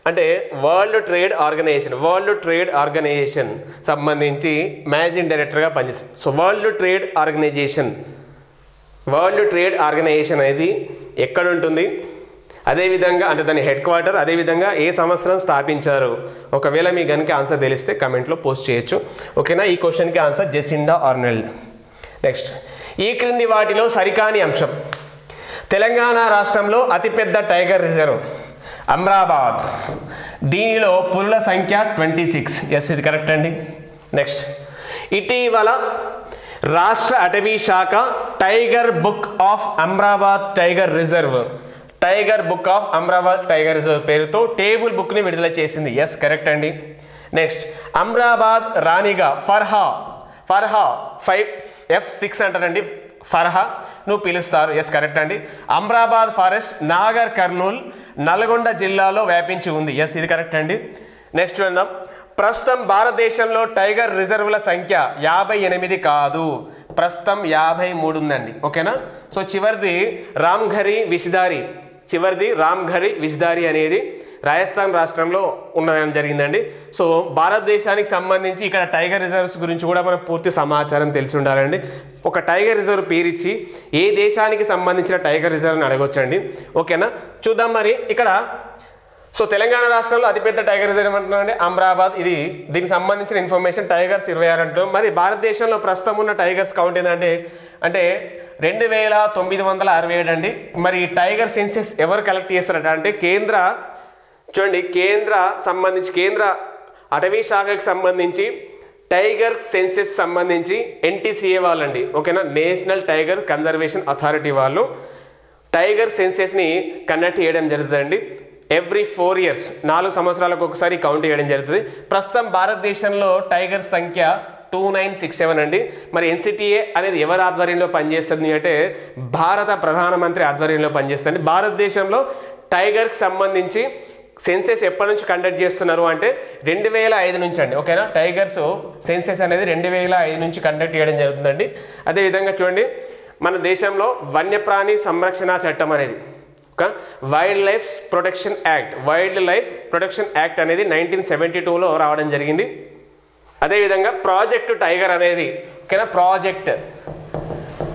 Speaker 1: అంటే world trade organization world trade organization సంబంధించి మేనేజింగ్ డైరెక్టర్గా పనిచేస్తుంది. So world trade organization world trade organization అనేది ఎక్కడ ఉంటుంది? అదేవిధంగా అంటే దాని హెడ్ క్వార్టర్ అదేవిధంగా ఏ సంవత్సరం స్థాపించారు? ఒకవేళ మీ కనుక ఆన్సర్ తెలిస్తే కమెంట్లో పోస్ట్ చేయొచ్చు. ఓకేనా? ఈ క్వశ్చన్కి ఆన్సర్ జెసిండా ఆర్నల్డ్. నెక్స్ట్. ఈ క్రింది వాటిలో సరికాని అంశం. తెలంగాణ రాష్ట్రంలో అతిపెద్ద టైగర్ రిజర్వ్. అమ్రాబాద్. దీనిలో పులుల సంఖ్య ట్వంటీ సిక్స్. ఎస్ ఇది కరెక్ట్ అండి. నెక్స్ట్ ఇటీవల రాష్ట్ర అటవీ శాఖ tiger book of Amrabad tiger reserve. Tiger book of Amrabad tiger reserve పేరుతో టేబుల్ బుక్ని విడుదల చేసింది. ఎస్ కరెక్ట్ అండి. నెక్స్ట్ అమ్రాబాద్ రాణిగా Farha Farha five F six అంటారండి. ఫర్హా ను పిలుస్తారు. ఎస్ కరెక్ట్ అండి. అమ్రాబాద్ ఫారెస్ట్ నాగర్ కర్నూల్ నల్గొండ జిల్లాలో వ్యాపించి ఉంది. ఎస్ ఇది కరెక్ట్ అండి. నెక్స్ట్ వెళ్దాం ప్రస్తుతం భారతదేశంలో టైగర్ రిజర్వ్ల సంఖ్య యాభై ఎనిమిది కాదు. ప్రస్తుతం యాభై మూడు ఉందండి. ఓకేనా? సో చివరిది రామ్ఘరి విషిదారి. చివరిది రామ్ఘరి విషిదారి అనేది రాజస్థాన్ రాష్ట్రంలో ఉండడం జరిగిందండి. సో భారతదేశానికి సంబంధించి ఇక్కడ టైగర్ రిజర్వ్స్ గురించి కూడా మనకు పూర్తి సమాచారం తెలిసి ఉండాలండి. ఒక టైగర్ రిజర్వ్ పేరిచ్చి ఏ దేశానికి సంబంధించిన టైగర్ రిజర్వ్ని అడగొచ్చండి. ఓకేనా? చూద్దాం మరి ఇక్కడ. సో తెలంగాణ రాష్ట్రంలో అతిపెద్ద టైగర్ రిజర్వ్ అంటున్నామండి అమ్రాబాద్. ఇది దీనికి సంబంధించిన ఇన్ఫర్మేషన్ టైగర్స్ ఇరవై ఆరు అంటున్నాం. మరి భారతదేశంలో ప్రస్తుతం ఉన్న టైగర్స్ కౌంట్ ఏంటంటే అంటే రెండు వేల తొమ్మిది వందల అరవై ఏడు అండి. మరి టైగర్ సెన్సెస్ ఎవరు కలెక్ట్ చేస్తారట అంటే కేంద్ర చూడండి కేంద్ర సంబంధించి కేంద్ర అటవీ శాఖకు సంబంధించి టైగర్ సెన్సెస్ సంబంధించి ఎన్టీసీఏ వాళ్ళండి. ఓకేనా? నేషనల్ టైగర్ కన్జర్వేషన్ అథారిటీ వాళ్ళు టైగర్ సెన్సెస్ని కండక్ట్ చేయడం జరుగుతుందండి. ఎవ్రీ ఫోర్ ఇయర్స్ నాలుగు సంవత్సరాలకు ఒకసారి కౌంట్ చేయడం జరుగుతుంది. ప్రస్తుతం భారతదేశంలో టైగర్ సంఖ్య టూ నైన్ సిక్స్ సెవెన్ అండి. మరి ఎన్సిటిఏ అనేది ఎవరి ఆధ్వర్యంలో పనిచేస్తుంది అంటే భారత ప్రధానమంత్రి ఆధ్వర్యంలో పనిచేస్తుంది. భారతదేశంలో టైగర్కి సంబంధించి సెన్సెస్ ఎప్పటి నుంచి కండక్ట్ చేస్తున్నారు అంటే రెండు వేల ఐదు నుంచి అండి ఓకేనా? టైగర్స్ సెన్సెస్ అనేది రెండు వేల ఐదు నుంచి కండక్ట్ చేయడం జరుగుతుందండి. అదేవిధంగా చూడండి మన దేశంలో వన్యప్రాణి సంరక్షణ చట్టం అనేది ఒక wildlife protection act wildlife protection act అనేది నైన్టీన్ సెవెంటీ టూలో రావడం జరిగింది. అదేవిధంగా ప్రాజెక్ట్ టైగర్ అనేది ఓకేనా? ప్రాజెక్ట్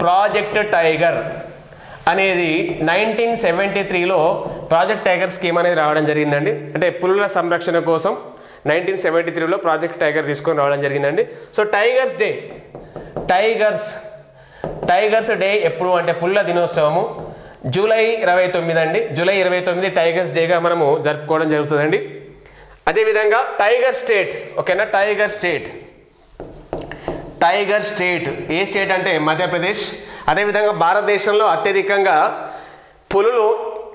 Speaker 1: ప్రాజెక్ట్ టైగర్ అనేది నైన్టీన్ సెవెంటీ త్రీలో ప్రాజెక్ట్ టైగర్ స్కీమ్ అనేది రావడం జరిగిందండి. అంటే పులుల సంరక్షణ కోసం నైన్టీన్ సెవెంటీ త్రీలో ప్రాజెక్ట్ టైగర్ తీసుకొని రావడం జరిగిందండి. So tigers day tigers tigers day ఎప్పుడు అంటే పుల్ల దినోత్సవము జూలై ఇరవై తొమ్మిది అండి జూలై ఇరవై తొమ్మిది టైగర్స్ డేగా మనము జరుపుకోవడం జరుగుతుందండి. అదేవిధంగా టైగర్ స్టేట్ ఓకేనా? Tiger state. టైగర్ స్టేట్ ఏ స్టేట్ అంటే మధ్యప్రదేశ్ అదేవిధంగా భారతదేశంలో అత్యధికంగా పులులు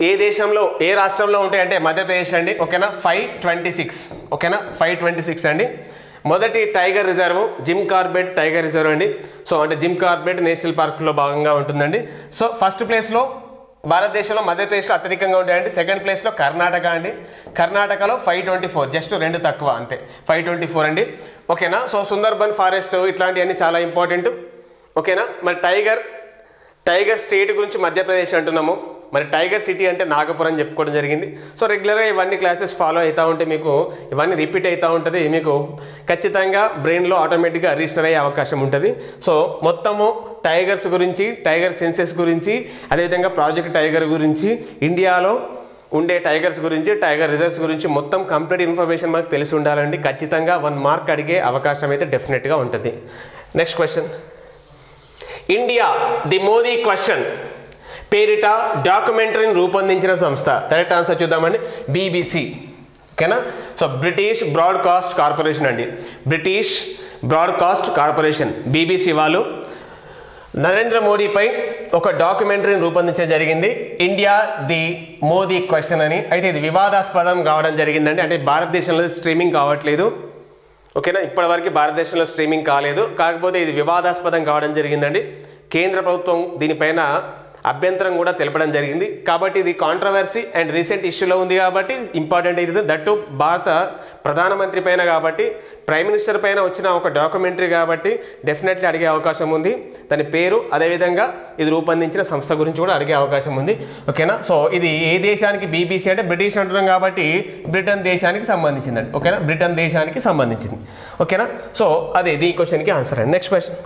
Speaker 1: ఏ దేశంలో ఏ రాష్ట్రంలో ఉంటాయంటే మధ్యప్రదేశ్ అండి. ఓకేనా? ఫైవ్ ట్వంటీ సిక్స్ ఓకేనా? ఫైవ్ ట్వంటీ సిక్స్ అండి. మొదటి tiger reserve Jim Corbett tiger reserve అండి. సో అంటే జిమ్ కార్బెట్ నేషనల్ పార్క్లో భాగంగా ఉంటుందండి. సో ఫస్ట్ ప్లేస్లో భారతదేశంలో మధ్యప్రదేశ్లో అత్యధికంగా ఉంటాయండి. సెకండ్ ప్లేస్లో కర్ణాటక అండి. కర్ణాటకలో ఫైవ్ ట్వంటీ ఫోర్ జస్ట్ రెండు తక్కువ అంతే. ఫైవ్ ట్వంటీ ఫోర్ అండి. ఓకేనా? సో సుందర్బన్ ఫారెస్ట్ ఇట్లాంటివన్నీ చాలా ఇంపార్టెంట్ ఓకేనా? మరి టైగర్ టైగర్ స్టేట్ గురించి మధ్యప్రదేశ్ అంటున్నాము. మరి టైగర్ సిటీ అంటే నాగపురం చెప్పుకోవడం జరిగింది. సో రెగ్యులర్గా ఇవన్నీ క్లాసెస్ ఫాలో అవుతూ ఉంటే మీకు ఇవన్నీ రిపీట్ అవుతూ ఉంటుంది. మీకు ఖచ్చితంగా బ్రెయిన్లో ఆటోమేటిక్గా రిజిస్టర్ అయ్యే అవకాశం ఉంటుంది. సో మొత్తము టైగర్స్ గురించి టైగర్ సెన్సెస్ గురించి అదేవిధంగా ప్రాజెక్ట్ టైగర్ గురించి ఇండియాలో ఉండే టైగర్స్ గురించి టైగర్ రిజర్వ్స్ గురించి మొత్తం కంప్లీట్ ఇన్ఫర్మేషన్ మనకు తెలిసి ఉండాలండి. ఖచ్చితంగా వన్ మార్క్ అడిగే అవకాశం అయితే డెఫినెట్గా ఉంటుంది. Next question India the Modi question పేరిట డాక్యుమెంటరీని రూపొందించిన సంస్థ. డైరెక్ట్ ఆన్సర్ చూద్దామండి. బీబీసీ ఓకేనా? సో బ్రిటిష్ బ్రాడ్కాస్ట్ కార్పొరేషన్ అండి. బ్రిటిష్ బ్రాడ్కాస్ట్ కార్పొరేషన్ బీబీసీ వాళ్ళు నరేంద్ర మోడీపై ఒక డాక్యుమెంటరీని రూపొందించడం జరిగింది. ఇండియా ది మోదీ క్వశ్చన్ అని. అయితే ఇది వివాదాస్పదం కావడం జరిగిందండి. అంటే భారతదేశంలో స్ట్రీమింగ్ కావట్లేదు. ఓకేనా? ఇప్పటివరకు భారతదేశంలో స్ట్రీమింగ్ కాలేదు. కాకపోతే ఇది వివాదాస్పదం కావడం జరిగిందండి. కేంద్ర ప్రభుత్వం దీనిపైన అభ్యంతరం కూడా తెలపడం జరిగింది. కాబట్టి ఇది కాంట్రవర్సీ అండ్ రీసెంట్ ఇష్యూలో ఉంది కాబట్టి ఇంపార్టెంట్ ఇది దట్టు భారత ప్రధానమంత్రి పైన కాబట్టి ప్రైమ్ మినిస్టర్ పైన వచ్చిన ఒక డాక్యుమెంటరీ కాబట్టి డెఫినెట్లీ అడిగే అవకాశం ఉంది. దాని పేరు అదేవిధంగా ఇది రూపొందించిన సంస్థ గురించి కూడా అడిగే అవకాశం ఉంది. ఓకేనా? సో ఇది ఏ దేశానికి? బీబీసీ అంటే బ్రిటిష్ అంటున్నాం కాబట్టి బ్రిటన్ దేశానికి సంబంధించిందండి. ఓకేనా? బ్రిటన్ దేశానికి సంబంధించింది. ఓకేనా? సో అదే ఈ క్వశ్చన్కి ఆన్సర్ అండి. నెక్స్ట్ క్వశ్చన్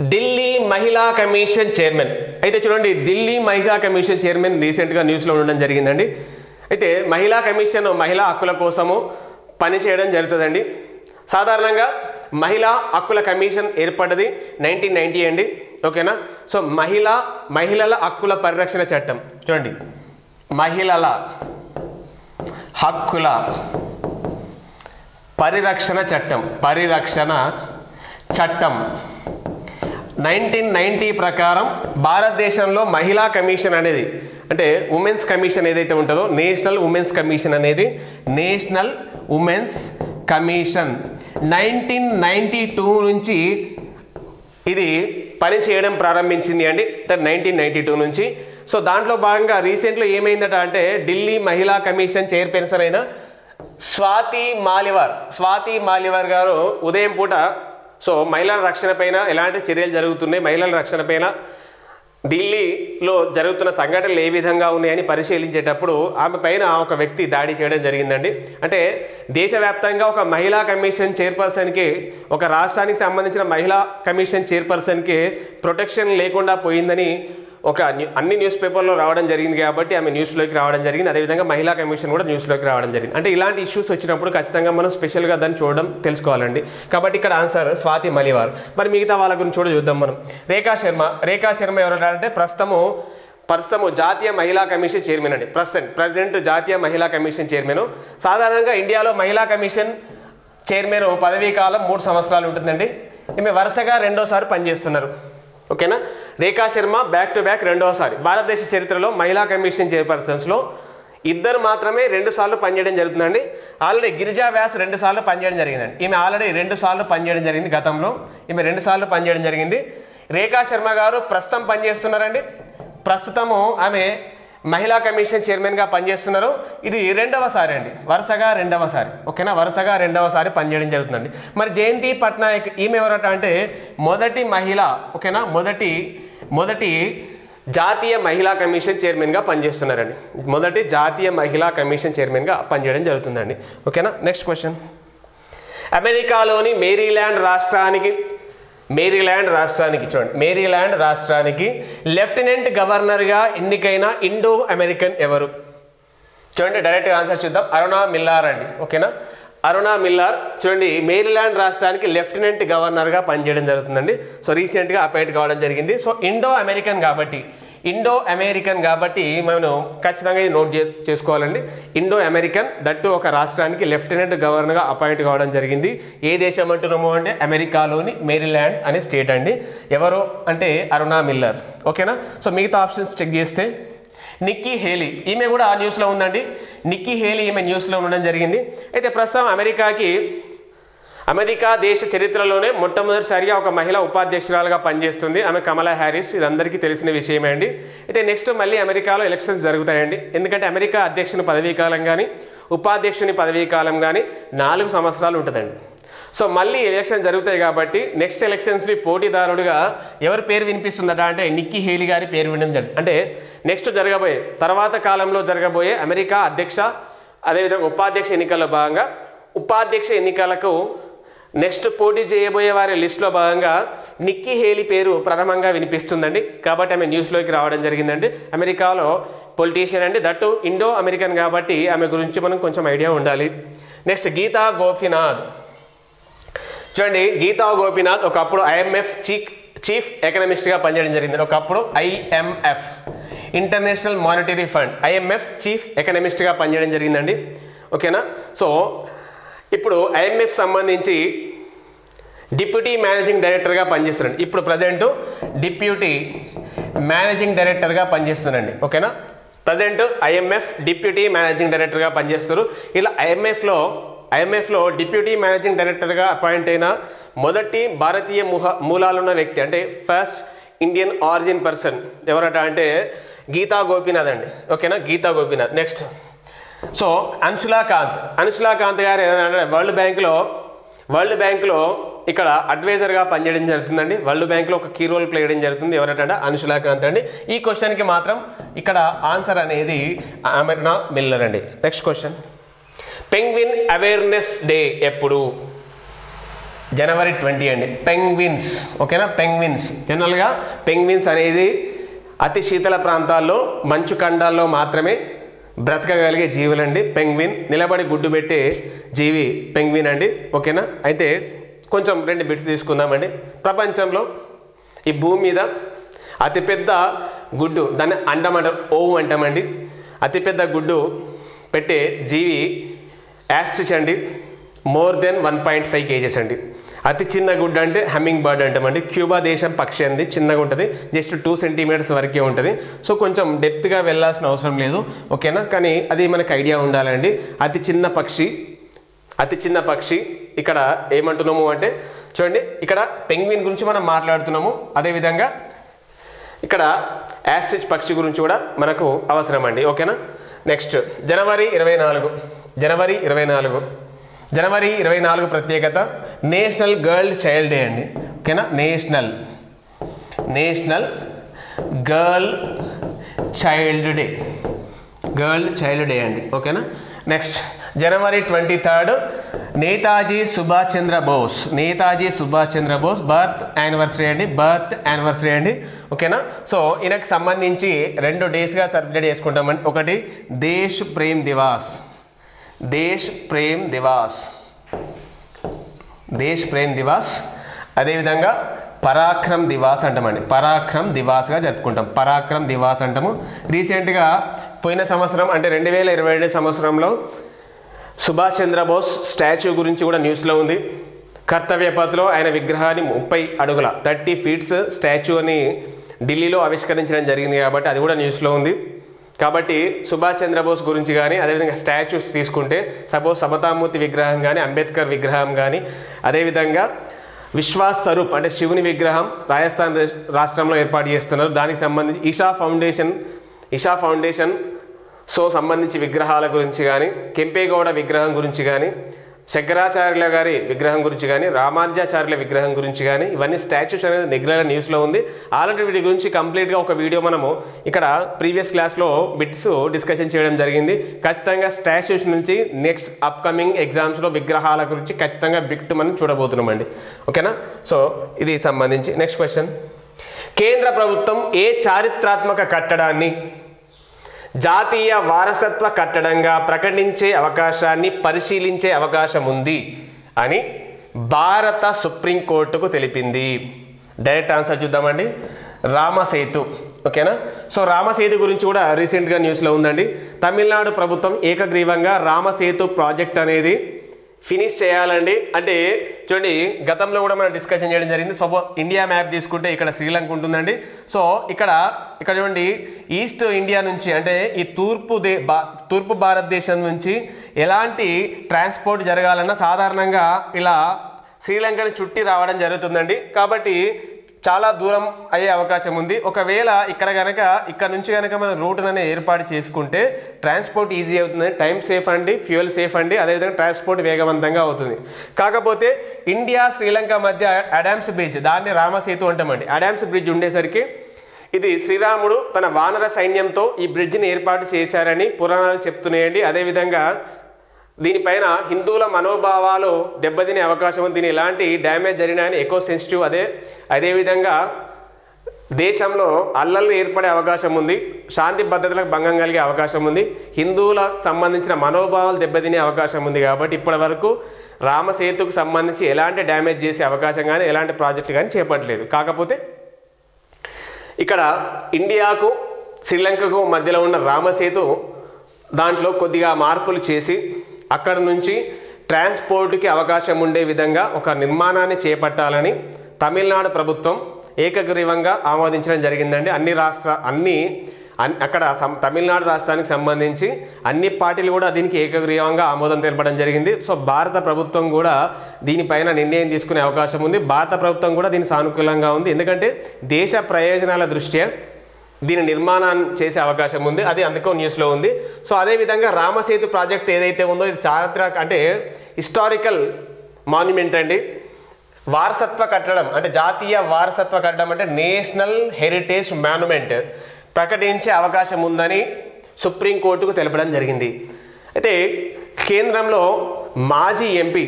Speaker 1: ఢిల్లీ మహిళా కమిషన్ చైర్మన్. అయితే చూడండి ఢిల్లీ మహిళా కమిషన్ చైర్మన్ రీసెంట్గా న్యూస్లో ఉండడం జరిగిందండి. అయితే మహిళా కమిషన్ మహిళా హక్కుల కోసము పనిచేయడం జరుగుతుందండి. సాధారణంగా మహిళా హక్కుల కమిషన్ ఏర్పడ్డది నైన్టీన్ నైంటీ అండి. ఓకేనా? సో మహిళా మహిళల హక్కుల పరిరక్షణ చట్టం. చూడండి. మహిళల హక్కుల పరిరక్షణ చట్టం పరిరక్షణ చట్టం. నైన్టీన్ నైంటీ ప్రకారం భారతదేశంలో మహిళా కమిషన్ అనేది అంటే ఉమెన్స్ కమిషన్ ఏదైతే ఉంటుందో నేషనల్ ఉమెన్స్ కమిషన్ అనేది national women's commission. Nineteen ninety two నుంచి ఇది పని చేయడం ప్రారంభించింది అండి. నైన్టీన్ నైంటీ టూ నుంచి. సో దాంట్లో భాగంగా రీసెంట్లో ఏమైందట అంటే ఢిల్లీ మహిళా కమిషన్ చైర్పర్సన్ అయిన స్వాతి మాలివార్ స్వాతి మాలివార్ గారు ఉదయం పూట సో మహిళల రక్షణపైన ఎలాంటి చర్యలు జరుగుతున్నాయి? మహిళల రక్షణపైన ఢిల్లీలో జరుగుతున్న సంఘటనలు ఏ విధంగా ఉన్నాయని పరిశీలించేటప్పుడు ఆమె పైన ఒక వ్యక్తి దాడి చేయడం జరిగిందండి. అంటే దేశవ్యాప్తంగా ఒక మహిళా కమిషన్ చైర్పర్సన్కి ఒక రాష్ట్రానికి సంబంధించిన మహిళా కమిషన్ చైర్పర్సన్కి ప్రొటెక్షన్ లేకుండా పోయిందని ఒక అన్ని న్యూస్ పేపర్లో రావడం జరిగింది కాబట్టి ఆమె న్యూస్లోకి రావడం జరిగింది. అదేవిధంగా మహిళా కమిషన్ కూడా న్యూస్లోకి రావడం జరిగింది. అంటే ఇలాంటి ఇష్యూస్ వచ్చినప్పుడు ఖచ్చితంగా మనం స్పెషల్గా దాన్ని చూడడం తెలుసుకోవాలండి. కాబట్టి ఇక్కడ ఆన్సర్ స్వాతి మలివార్. మరి మిగతా వాళ్ళ గురించి కూడా చూద్దాం మనం. రేఖా శర్మ రేఖా శర్మ ఎవరంటే ప్రస్తుతము ప్రస్తుతము జాతీయ మహిళా కమిషన్ చైర్మన్ అండి. ప్రజెంట్ ప్రెసిడెంట్ జాతీయ మహిళా కమిషన్ చైర్మన్ సాధారణంగా ఇండియాలో మహిళా కమిషన్ చైర్మన్ పదవీ కాలం మూడు సంవత్సరాలు ఉంటుందండి. ఈమె వరుసగా రెండోసారి పనిచేస్తున్నారు. ఓకేనా? Rekha Sharma back to back రెండవసారి భారతదేశ చరిత్రలో మహిళా కమిషన్ చైర్పర్సన్స్లో ఇద్దరు మాత్రమే రెండు సార్లు పనిచేయడం జరుగుతుందండి. ఆల్రెడీ గిరిజా వ్యాస్ రెండు సార్లు పనిచేయడం జరిగిందండి. ఈమె ఆల్రెడీ రెండు సార్లు పనిచేయడం జరిగింది గతంలో. ఈమె రెండు సార్లు పనిచేయడం జరిగింది. రేఖా శర్మ గారు ప్రస్తుతం పనిచేస్తున్నారండి. ప్రస్తుతము ఆమె మహిళా కమిషన్ చైర్మన్గా పనిచేస్తున్నారు. ఇది రెండవసారి అండి. వరుసగా రెండవసారి ఓకేనా? వరుసగా రెండవసారి పనిచేయడం జరుగుతుందండి. మరి జయంతి పట్నాయక్ ఈమె ఎవరట అంటే మొదటి మహిళ ఓకేనా? మొదటి మొదటి జాతీయ మహిళా కమిషన్ చైర్మన్గా పనిచేస్తున్నారండి. మొదటి జాతీయ మహిళా కమిషన్ చైర్మన్గా పనిచేయడం జరుగుతుందండి. ఓకేనా? Next question. అమెరికాలోని మేరీల్యాండ్ రాష్ట్రానికి మేరీల్యాండ్ రాష్ట్రానికి చూడండి. మేరీల్యాండ్ రాష్ట్రానికి లెఫ్టినెంట్ గవర్నర్గా ఎన్నికైన ఇండో అమెరికన్ ఎవరు? చూడండి డైరెక్ట్గా ఆన్సర్ చూద్దాం. అరుణా మిల్లార్ అండి. ఓకేనా? అరుణా మిల్లార్ చూడండి మేరీల్యాండ్ రాష్ట్రానికి లెఫ్టినెంట్ గవర్నర్గా పనిచేయడం జరుగుతుందండి. సో రీసెంట్గా అపాయింట్ కావడం జరిగింది. సో ఇండో అమెరికన్ కాబట్టి ఇండో అమెరికన్ కాబట్టి మనం ఖచ్చితంగా ఇది నోట్ చేసుకోవాలండి. ఇండో అమెరికన్ దట్టు ఒక రాష్ట్రానికి లెఫ్టినెంట్ గవర్నర్గా అపాయింట్ కావడం జరిగింది. ఏ దేశం అంటున్నాము అంటే అమెరికాలోని మేరీల్యాండ్ అనే స్టేట్ అండి. ఎవరు అంటే అరుణా మిల్లర్. ఓకేనా? సో మిగతా ఆప్షన్స్ చెక్ చేస్తే నిక్కీ హేలీ. ఈమె కూడా ఆ న్యూస్లో ఉందండి. నిక్కీ హేలీ ఈమె న్యూస్లో ఉండడం జరిగింది. అయితే ప్రస్తుతం అమెరికాకి అమెరికా దేశ చరిత్రలోనే మొట్టమొదటిసారిగా ఒక మహిళ ఉపాధ్యక్షురాలుగా పనిచేస్తుంది. ఆమె కమలా హ్యారిస్. ఇది అందరికీ తెలిసిన విషయమే అండి అయితే నెక్స్ట్ మళ్ళీ అమెరికాలో ఎలక్షన్స్ జరుగుతాయండి. ఎందుకంటే అమెరికా అధ్యక్షుని పదవీ కాలం కానీ ఉపాధ్యక్షుని పదవీ కాలం కానీ నాలుగు సంవత్సరాలు ఉంటుందండి. సో మళ్ళీ ఎలక్షన్ జరుగుతాయి కాబట్టి నెక్స్ట్ ఎలక్షన్స్ని పోటీదారుడుగా ఎవరి పేరు వినిపిస్తుందట అంటే నిక్కీ హేలీ గారి పేరు వినడం జరుగుతుంది అంటే నెక్స్ట్ జరగబోయే తర్వాత కాలంలో జరగబోయే అమెరికా అధ్యక్ష అదేవిధంగా ఉపాధ్యక్ష ఎన్నికల్లో భాగంగా ఉపాధ్యక్ష ఎన్నికలకు నెక్స్ట్ పోటీ చేయబోయే వారి లిస్టులో భాగంగా నిక్కీ హేలీ పేరు ప్రథమంగా వినిపిస్తుందండి. కాబట్టి ఆమె న్యూస్లోకి రావడం జరిగిందండి. అమెరికాలో పొలిటీషియన్ అండి. దట్టు ఇండో అమెరికన్ కాబట్టి ఆమె గురించి మనం కొంచెం ఐడియా ఉండాలి. నెక్స్ట్ గీతా గోపినాథ్. చూడండి గీతా గోపినాథ్ ఒకప్పుడు ఐఎంఎఫ్ చీఫ్ చీఫ్ ఎకనమిస్ట్గా పనిచేయడం జరిగింది. ఒకప్పుడు IMF international monetary fund IMF chief ఎకనమిస్ట్గా పనిచేయడం జరిగిందండి. ఓకేనా? సో ఇప్పుడు ఐఎంఎఫ్ సంబంధించి డిప్యూటీ మేనేజింగ్ డైరెక్టర్గా పనిచేస్తున్నాడు ఇప్పుడు ప్రజెంట్ డిప్యూటీ మేనేజింగ్ డైరెక్టర్గా పనిచేస్తున్నాండి ఓకేనా? ప్రజెంట్ ఐఎంఎఫ్ డిప్యూటీ మేనేజింగ్ డైరెక్టర్గా పనిచేస్తారు. ఇలా ఐఎంఎఫ్లో ఐఎంఎఫ్లో డిప్యూటీ మేనేజింగ్ డైరెక్టర్గా అపాయింట్ అయిన మొదటి భారతీయ మూహ మూలాలున్న వ్యక్తి అంటే ఫస్ట్ ఇండియన్ ఆరిజిన్ పర్సన్ ఎవరట అంటే గీతా గోపీనాథ్ అండి. ఓకేనా? గీతా గోపీనాథ్. నెక్స్ట్. సో అంశులా కాంత్. గారు ఏదైనా వరల్డ్ బ్యాంక్లో వరల్డ్ బ్యాంక్లో ఇక్కడ అడ్వైజర్గా పనిచేయడం జరుగుతుందండి. వరల్డ్ బ్యాంక్లో ఒక కీ రోల్ ప్లే చేయడం జరుగుతుంది. ఎవరంటే అన్షులాకాంత్ అండి. ఈ క్వశ్చన్కి మాత్రం ఇక్కడ ఆన్సర్ అనేది అమెర్నా మిల్లర్ అండి. Next question. Penguin awareness day ఎప్పుడు? జనవరి ట్వంటీ అండి. పెంగ్విన్స్. ఓకేనా? పెంగ్విన్స్. జనరల్గా పెంగ్విన్స్ అనేది అతి శీతల ప్రాంతాల్లో మంచు ఖండాల్లో మాత్రమే బ్రతకగలిగే జీవులండి. పెంగ్విన్ నిలబడి గుడ్డు పెట్టే జీవి పెంగ్విన్ అండి. ఓకేనా? అయితే కొంచెం రెండు బిట్స్ తీసుకుందామండి. ప్రపంచంలో ఈ భూమి మీద అతిపెద్ద గుడ్డు దాన్ని అండమంటారు ఓవు అంటామండి. అతిపెద్ద గుడ్డు పెట్టే జీవి యాస్ట్రిచ్ అండి. More than one point five kgs అండి. అతి చిన్న గుడ్డ అంటే హమ్మింగ్ బర్డ్ అంటామండి. క్యూబా దేశం పక్షి అనేది చిన్నగా ఉంటుంది. జస్ట్ టూ సెంటీమీటర్స్ వరకే ఉంటుంది. సో కొంచెం డెప్త్గా వెళ్ళాల్సిన అవసరం లేదు. ఓకేనా? కానీ అది మనకు ఐడియా ఉండాలండి. అతి చిన్న పక్షి అతి చిన్న పక్షి ఇక్కడ ఏమంటున్నాము అంటే చూడండి ఇక్కడ పెంగ్విన్ గురించి మనం మాట్లాడుతున్నాము. అదేవిధంగా ఇక్కడ యాస్టిచ్ పక్షి గురించి కూడా మనకు అవసరం అండి. ఓకేనా? నెక్స్ట్ జనవరి ఇరవై నాలుగు. జనవరి ఇరవై నాలుగు. జనవరి ఇరవై నాలుగు ప్రత్యేకత నేషనల్ గర్ల్ చైల్డ్ డే అండి. ఓకేనా? National. National girl child day. Girl child day అండి. ఓకేనా? నెక్స్ట్ జనవరి twenty third Netaji Subhash Chandra Bose. Netaji Subhash Chandra Bose birth anniversary అండి. బర్త్ యానివర్సరీ అండి. ఓకేనా? సో ఈయనకు సంబంధించి రెండు డేస్గా సెలబ్రేట్ చేసుకుంటామండి. ఒకటి దేశ్ ప్రేమ్ దివాస్. దేశ్ ప్రేమ్ దివాస్. దేశ్ ప్రేమ్ దివాస్. అదేవిధంగా పరాక్రమ్ దివాస్ అంటామండి. పరాక్రమ్ దివాస్గా జరుపుకుంటాం. పరాక్రమ్ దివాస్ అంటాము. రీసెంట్గా పోయిన సంవత్సరం అంటే రెండు వేల ఇరవై ఏడు సంవత్సరంలో సుభాష్ చంద్రబోస్ స్టాచ్యూ గురించి కూడా న్యూస్లో ఉంది. కర్తవ్యపథ్లో ఆయన విగ్రహాన్ని ముప్పై అడుగుల థర్టీ ఫీట్స్ స్టాచ్యూ అని ఢిల్లీలో ఆవిష్కరించడం జరిగింది కాబట్టి అది కూడా న్యూస్లో ఉంది. కాబట్టి సుభాష్ చంద్రబోస్ గురించి కానీ అదేవిధంగా స్టాచ్యూస్ తీసుకుంటే సపోజ్ సమతామూర్తి విగ్రహం కానీ అంబేద్కర్ విగ్రహం కానీ అదేవిధంగా విశ్వాస్ స్వరూప్ అంటే శివుని విగ్రహం రాజస్థాన్ రాష్ట్రంలో ఏర్పాటు చేస్తున్నారు. దానికి సంబంధించి Isha foundation Isha foundation so సంబంధించి విగ్రహాల గురించి కానీ కెంపేగౌడ విగ్రహం గురించి కానీ శంకరాచార్యుల గారి విగ్రహం గురించి కానీ రామానుజాచార్యుల విగ్రహం గురించి కానీ ఇవన్నీ స్టాచ్యూస్ అనేది రెగ్యులర్ న్యూస్లో ఉంది. ఆల్రెడీ వీటి గురించి కంప్లీట్గా ఒక వీడియో మనము ఇక్కడ ప్రీవియస్ క్లాస్లో బిట్స్ డిస్కషన్ చేయడం జరిగింది. ఖచ్చితంగా స్టాచ్యూస్ నుంచి నెక్స్ట్ అప్కమింగ్ ఎగ్జామ్స్లో విగ్రహాల గురించి ఖచ్చితంగా బిట్ మనం చూడబోతున్నామండి. ఓకేనా? సో ఇది సంబంధించి నెక్స్ట్ క్వశ్చన్. కేంద్ర ప్రభుత్వం ఏ చారిత్రాత్మక కట్టడాన్ని జాతీయ వారసత్వ కట్టడంగా ప్రకటించే అవకాశాన్ని పరిశీలించే అవకాశం ఉంది అని భారత సుప్రీంకోర్టుకు తెలిపింది. డైరెక్ట్ ఆన్సర్ చూద్దామండి. రామసేతు ఓకేనా? సో రామసేతు గురించి కూడా రీసెంట్గా న్యూస్లో ఉందండి. తమిళనాడు ప్రభుత్వం ఏకగ్రీవంగా రామసేతు ప్రాజెక్ట్ అనేది ఫినిష్ చేయాలండి. అంటే చూడండి గతంలో కూడా మనం డిస్కషన్ చేయడం జరిగింది. సో ఇండియా మ్యాప్ తీసుకుంటే ఇక్కడ శ్రీలంక ఉంటుందండి. సో ఇక్కడ ఇక్కడ చూడండి ఈస్ట్ ఇండియా నుంచి అంటే ఈ తూర్పు దే బా తూర్పు భారతదేశం నుంచి ఎలాంటి ట్రాన్స్పోర్ట్ జరగాలన్నా సాధారణంగా ఇలా శ్రీలంకని చుట్టి రావడం జరుగుతుందండి. కాబట్టి చాలా దూరం అయ్యే అవకాశం ఉంది. ఒకవేళ ఇక్కడ కనుక ఇక్కడ నుంచి కనుక మనం రూట్ అనేది ఏర్పాటు చేసుకుంటే ట్రాన్స్పోర్ట్ ఈజీ అవుతుంది. టైం సేఫ్ అండి ఫ్యూయల్ సేఫ్ అండి అదేవిధంగా ట్రాన్స్పోర్ట్ వేగవంతంగా అవుతుంది. కాకపోతే ఇండియా శ్రీలంక మధ్య అడామ్స్ బ్రిడ్జ్ దాన్ని రామసేతు అంటామండి. అడామ్స్ బ్రిడ్జ్ ఉండేసరికి ఇది శ్రీరాముడు తన వానర సైన్యంతో ఈ బ్రిడ్జిని ఏర్పాటు చేశారని పురాణాలు చెప్తున్నాయండి. అదేవిధంగా దీనిపైన హిందువుల మనోభావాలు దెబ్బతినే అవకాశం ఉంది. దీని ఎలాంటి డ్యామేజ్ జరిగినాయని ఎక్కువ సెన్సిటివ్ అదే. అదేవిధంగా దేశంలో అల్లర్లు ఏర్పడే అవకాశం ఉంది. శాంతి భద్రతలకు భంగం కలిగే అవకాశం ఉంది. హిందువుల సంబంధించిన మనోభావాలు దెబ్బతినే అవకాశం ఉంది కాబట్టి ఇప్పటి వరకు రామసేతుకు సంబంధించి ఎలాంటి డ్యామేజ్ చేసే అవకాశం కానీ ఎలాంటి ప్రాజెక్టు కానీ చేపట్టలేదు. కాకపోతే ఇక్కడ ఇండియాకు శ్రీలంకకు మధ్యలో ఉన్న రామసేతు దాంట్లో కొద్దిగా మార్పులు చేసి అక్కడ నుంచి ట్రాన్స్పోర్ట్కి అవకాశం ఉండే విధంగా ఒక నిర్మాణాన్ని చేపట్టాలని తమిళనాడు ప్రభుత్వం ఏకగ్రీవంగా ఆమోదించడం జరిగిందండి. అన్ని రాష్ట్ర అన్ని అన్- అక్కడ సం- తమిళనాడు రాష్ట్రానికి సంబంధించి అన్ని పార్టీలు కూడా దీనికి ఏకగ్రీవంగా ఆమోదం తెలపడం జరిగింది. సో భారత ప్రభుత్వం కూడా దీనిపైన నిర్ణయం తీసుకునే అవకాశం ఉంది. భారత ప్రభుత్వం కూడా దీనికి సానుకూలంగా ఉంది. ఎందుకంటే దేశ ప్రయోజనాల దృష్ట్యా దీని నిర్మాణం చేసే అవకాశం ఉంది. అది అందుకో న్యూస్లో ఉంది. సో అదేవిధంగా రామసేతు ప్రాజెక్ట్ ఏదైతే ఉందో ఇది చారిత్రక అంటే హిస్టారికల్ మాన్యుమెంట్ అండి. వారసత్వ కట్టడం అంటే జాతీయ వారసత్వ కట్టడం అంటే నేషనల్ హెరిటేజ్ మాన్యుమెంట్ ప్రకటించే అవకాశం ఉందని సుప్రీంకోర్టుకు తెలపడం జరిగింది. అయితే కేంద్రంలో మాజీ ఎంపీ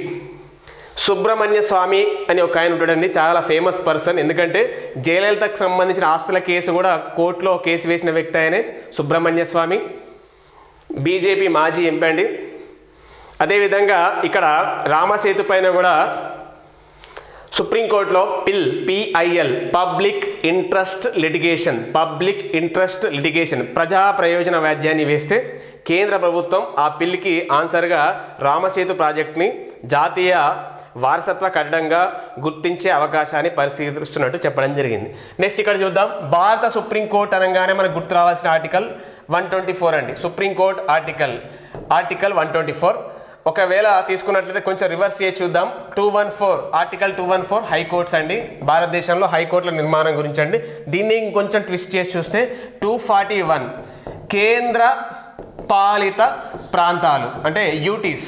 Speaker 1: సుబ్రహ్మణ్య స్వామి అని ఒక ఆయన ఉంటాడండి. చాలా ఫేమస్ పర్సన్ ఎందుకంటే జయలలితకు సంబంధించిన ఆస్తుల కేసు కూడా కోర్టులో కేసు వేసిన వ్యక్తి ఆయనే సుబ్రహ్మణ్య స్వామి. బీజేపీ మాజీ ఎంపీ అండి. అదేవిధంగా ఇక్కడ రామసేతు పైన కూడా సుప్రీంకోర్టులో PIL PIL public interest litigation public interest litigation ప్రజా ప్రయోజన వ్యాజ్యాన్ని వేస్తే కేంద్ర ప్రభుత్వం ఆ పిల్కి ఆన్సర్గా రామసేతు ప్రాజెక్ట్ని జాతీయ వారసత్వ కట్టడంగా గుర్తించే అవకాశాన్ని పరిశీలిస్తున్నట్టు చెప్పడం జరిగింది. నెక్స్ట్ ఇక్కడ చూద్దాం. భారత సుప్రీంకోర్టు అనగానే మనకు గుర్తు రావాల్సిన ఆర్టికల్ వన్ ట్వంటీ ఫోర్ అండి. Supreme court article article one twenty four. ఒకవేళ తీసుకున్నట్లయితే కొంచెం రివర్స్ చేసి చూద్దాం. Two one four article two one four high courts అండి. భారతదేశంలో హైకోర్టుల నిర్మాణం గురించి అండి దీన్ని ఇంకొంచెం ట్విస్ట్ చేసి చూస్తే టూ ఫార్టీ వన్ కేంద్ర పాలిత ప్రాంతాలు అంటే యూటీస్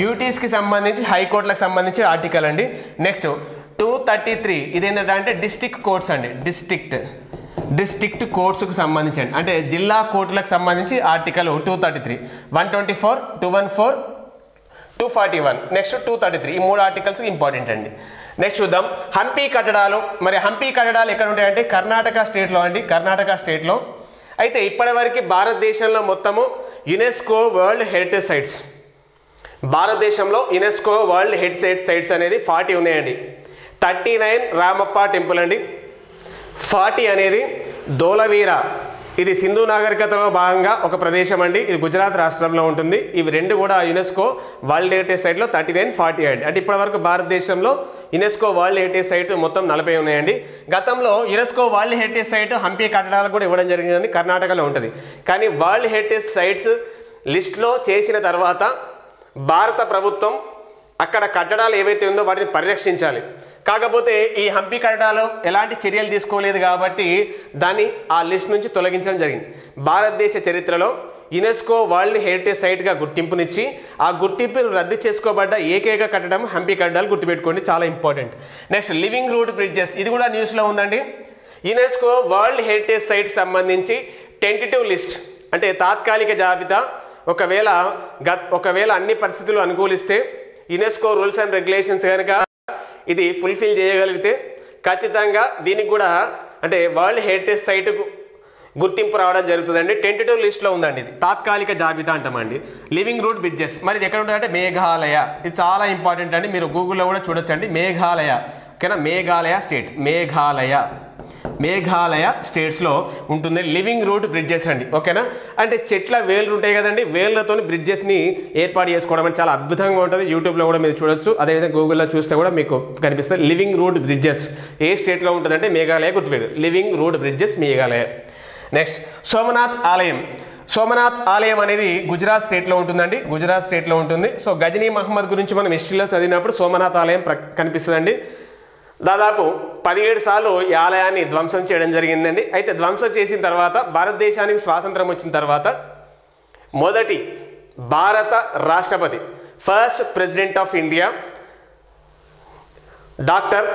Speaker 1: యూటీస్కి సంబంధించి హైకోర్టులకు సంబంధించి ఆర్టికల్ అండి. నెక్స్ట్ టూ థర్టీ త్రీ ఇదేంటంటే అంటే డిస్టిక్ కోర్ట్స్ అండి. డిస్టిక్ట్ డిస్టిక్ట్ కోర్ట్స్కు సంబంధించి అండి అంటే జిల్లా కోర్టులకు సంబంధించి article two thirty three. One twenty four two one four two forty one. Next two thirty three. ఈ మూడు ఆర్టికల్స్ ఇంపార్టెంట్ అండి. నెక్స్ట్ చూద్దాం. హంపీ కట్టడాలు. మరి హంపీ కట్టడాలు ఎక్కడ ఉంటాయంటే కర్ణాటక స్టేట్లో అండి. కర్ణాటక స్టేట్లో. అయితే ఇప్పటివరకు భారతదేశంలో మొత్తము యునెస్కో వరల్డ్ హెరిటేజ్ సైట్స్. భారతదేశంలో UNESCO world head site sites అనేది ఫార్టీ ఉన్నాయండి. థర్టీ నైన్ రామప్ప టెంపుల్ అండి. ఫార్టీ అనేది దోలవీర. ఇది సింధు నాగరికతలో భాగంగా ఒక ప్రదేశం అండి. ఇది గుజరాత్ రాష్ట్రంలో ఉంటుంది. ఇవి రెండు కూడా యునెస్కో వరల్డ్ హెరిటేజ్ సైట్లో థర్టీ నైన్ ఫార్టీ అండి. అంటే ఇప్పటివరకు భారతదేశంలో యునెస్కో వరల్డ్ హెరిటేజ్ సైట్ మొత్తం నలభై ఉన్నాయండి. గతంలో UNESCO world heritage site Hampi కట్టడాలు కూడా ఇవ్వడం జరిగిందని కర్ణాటకలో ఉంటుంది. కానీ వరల్డ్ హెరిటేజ్ సైట్స్ లిస్ట్లో చేసిన తర్వాత భారత ప్రభుత్వం అక్కడ కట్టడాలు ఏవైతే ఉందో వాటిని పరిరక్షించాలి. కాకపోతే ఈ హంపి కట్టడాలు ఎలాంటి చర్యలు తీసుకోలేదు కాబట్టి దాన్ని ఆ లిస్ట్ నుంచి తొలగించడం జరిగింది. భారతదేశ చరిత్రలో యునెస్కో వరల్డ్ హెరిటేజ్ సైట్గా గుర్తింపునిచ్చి ఆ గుర్తింపును రద్దు చేసుకోబడ్డ ఏకైక కట్టడం హంపి కట్టడాలు గుర్తుపెట్టుకోండి చాలా important. Next living root bridges ఇది కూడా న్యూస్లో ఉందండి. యునెస్కో వరల్డ్ హెరిటేజ్ సైట్ సంబంధించి టెంటిటివ్ లిస్ట్ అంటే తాత్కాలిక జాబితా ఒకవేళ గత్ ఒకవేళ అన్ని పరిస్థితులు అనుకూలిస్తే యునెస్కో రూల్స్ అండ్ రెగ్యులేషన్స్ కనుక ఇది ఫుల్ఫిల్ చేయగలిగితే ఖచ్చితంగా దీనికి కూడా అంటే వరల్డ్ హెరిటేజ్ సైట్కు గుర్తింపు రావడం జరుగుతుందండి. టెంటేటివ్ లిస్ట్లో ఉందండి ఇది. తాత్కాలిక జాబితా అంటామండి. లివింగ్ రూట్ బ్రిడ్జెస్ మరి ఇది ఎక్కడ ఉంటుందంటే మేఘాలయ. ఇది చాలా ఇంపార్టెంట్ అండి. మీరు గూగుల్లో కూడా చూడొచ్చండి. మేఘాలయ. ఓకేనా? మేఘాలయ స్టేట్. మేఘాలయ. మేఘాలయ స్టేట్స్లో ఉంటుంది. లివింగ్ రూట్ బ్రిడ్జెస్ అండి. ఓకేనా అంటే చెట్ల వేళ్ళు ఉంటాయి కదండి. వేళ్ళతో బ్రిడ్జెస్ని ఏర్పాటు చేసుకోవడం అంటే చాలా అద్భుతంగా ఉంటుంది. యూట్యూబ్లో కూడా మీరు చూడొచ్చు. అదేవిధంగా గూగుల్లో చూస్తే కూడా మీకు కనిపిస్తుంది. లివింగ్ రూట్ బ్రిడ్జెస్ ఏ స్టేట్లో ఉంటుందంటే Meghalaya గుర్తుపెట్టు. Living root bridges Meghalaya. Next Somnath ఆలయం. సోమనాథ్ ఆలయం అనేది గుజరాత్ స్టేట్లో ఉంటుందండి. గుజరాత్ స్టేట్లో ఉంటుంది. సో గజనీ మహమ్మద్ గురించి మనం హిస్టరీలో చదివినప్పుడు సోమనాథ్ ఆలయం ప్ర కనిపిస్తుందండి. దాదాపు పదిహేడు సార్లు ఈ ఆలయాన్ని ధ్వంసం చేయడం జరిగిందండి. అయితే ధ్వంసం చేసిన తర్వాత భారతదేశానికి స్వాతంత్రం వచ్చిన తర్వాత మొదటి భారత రాష్ట్రపతి first president of India doctor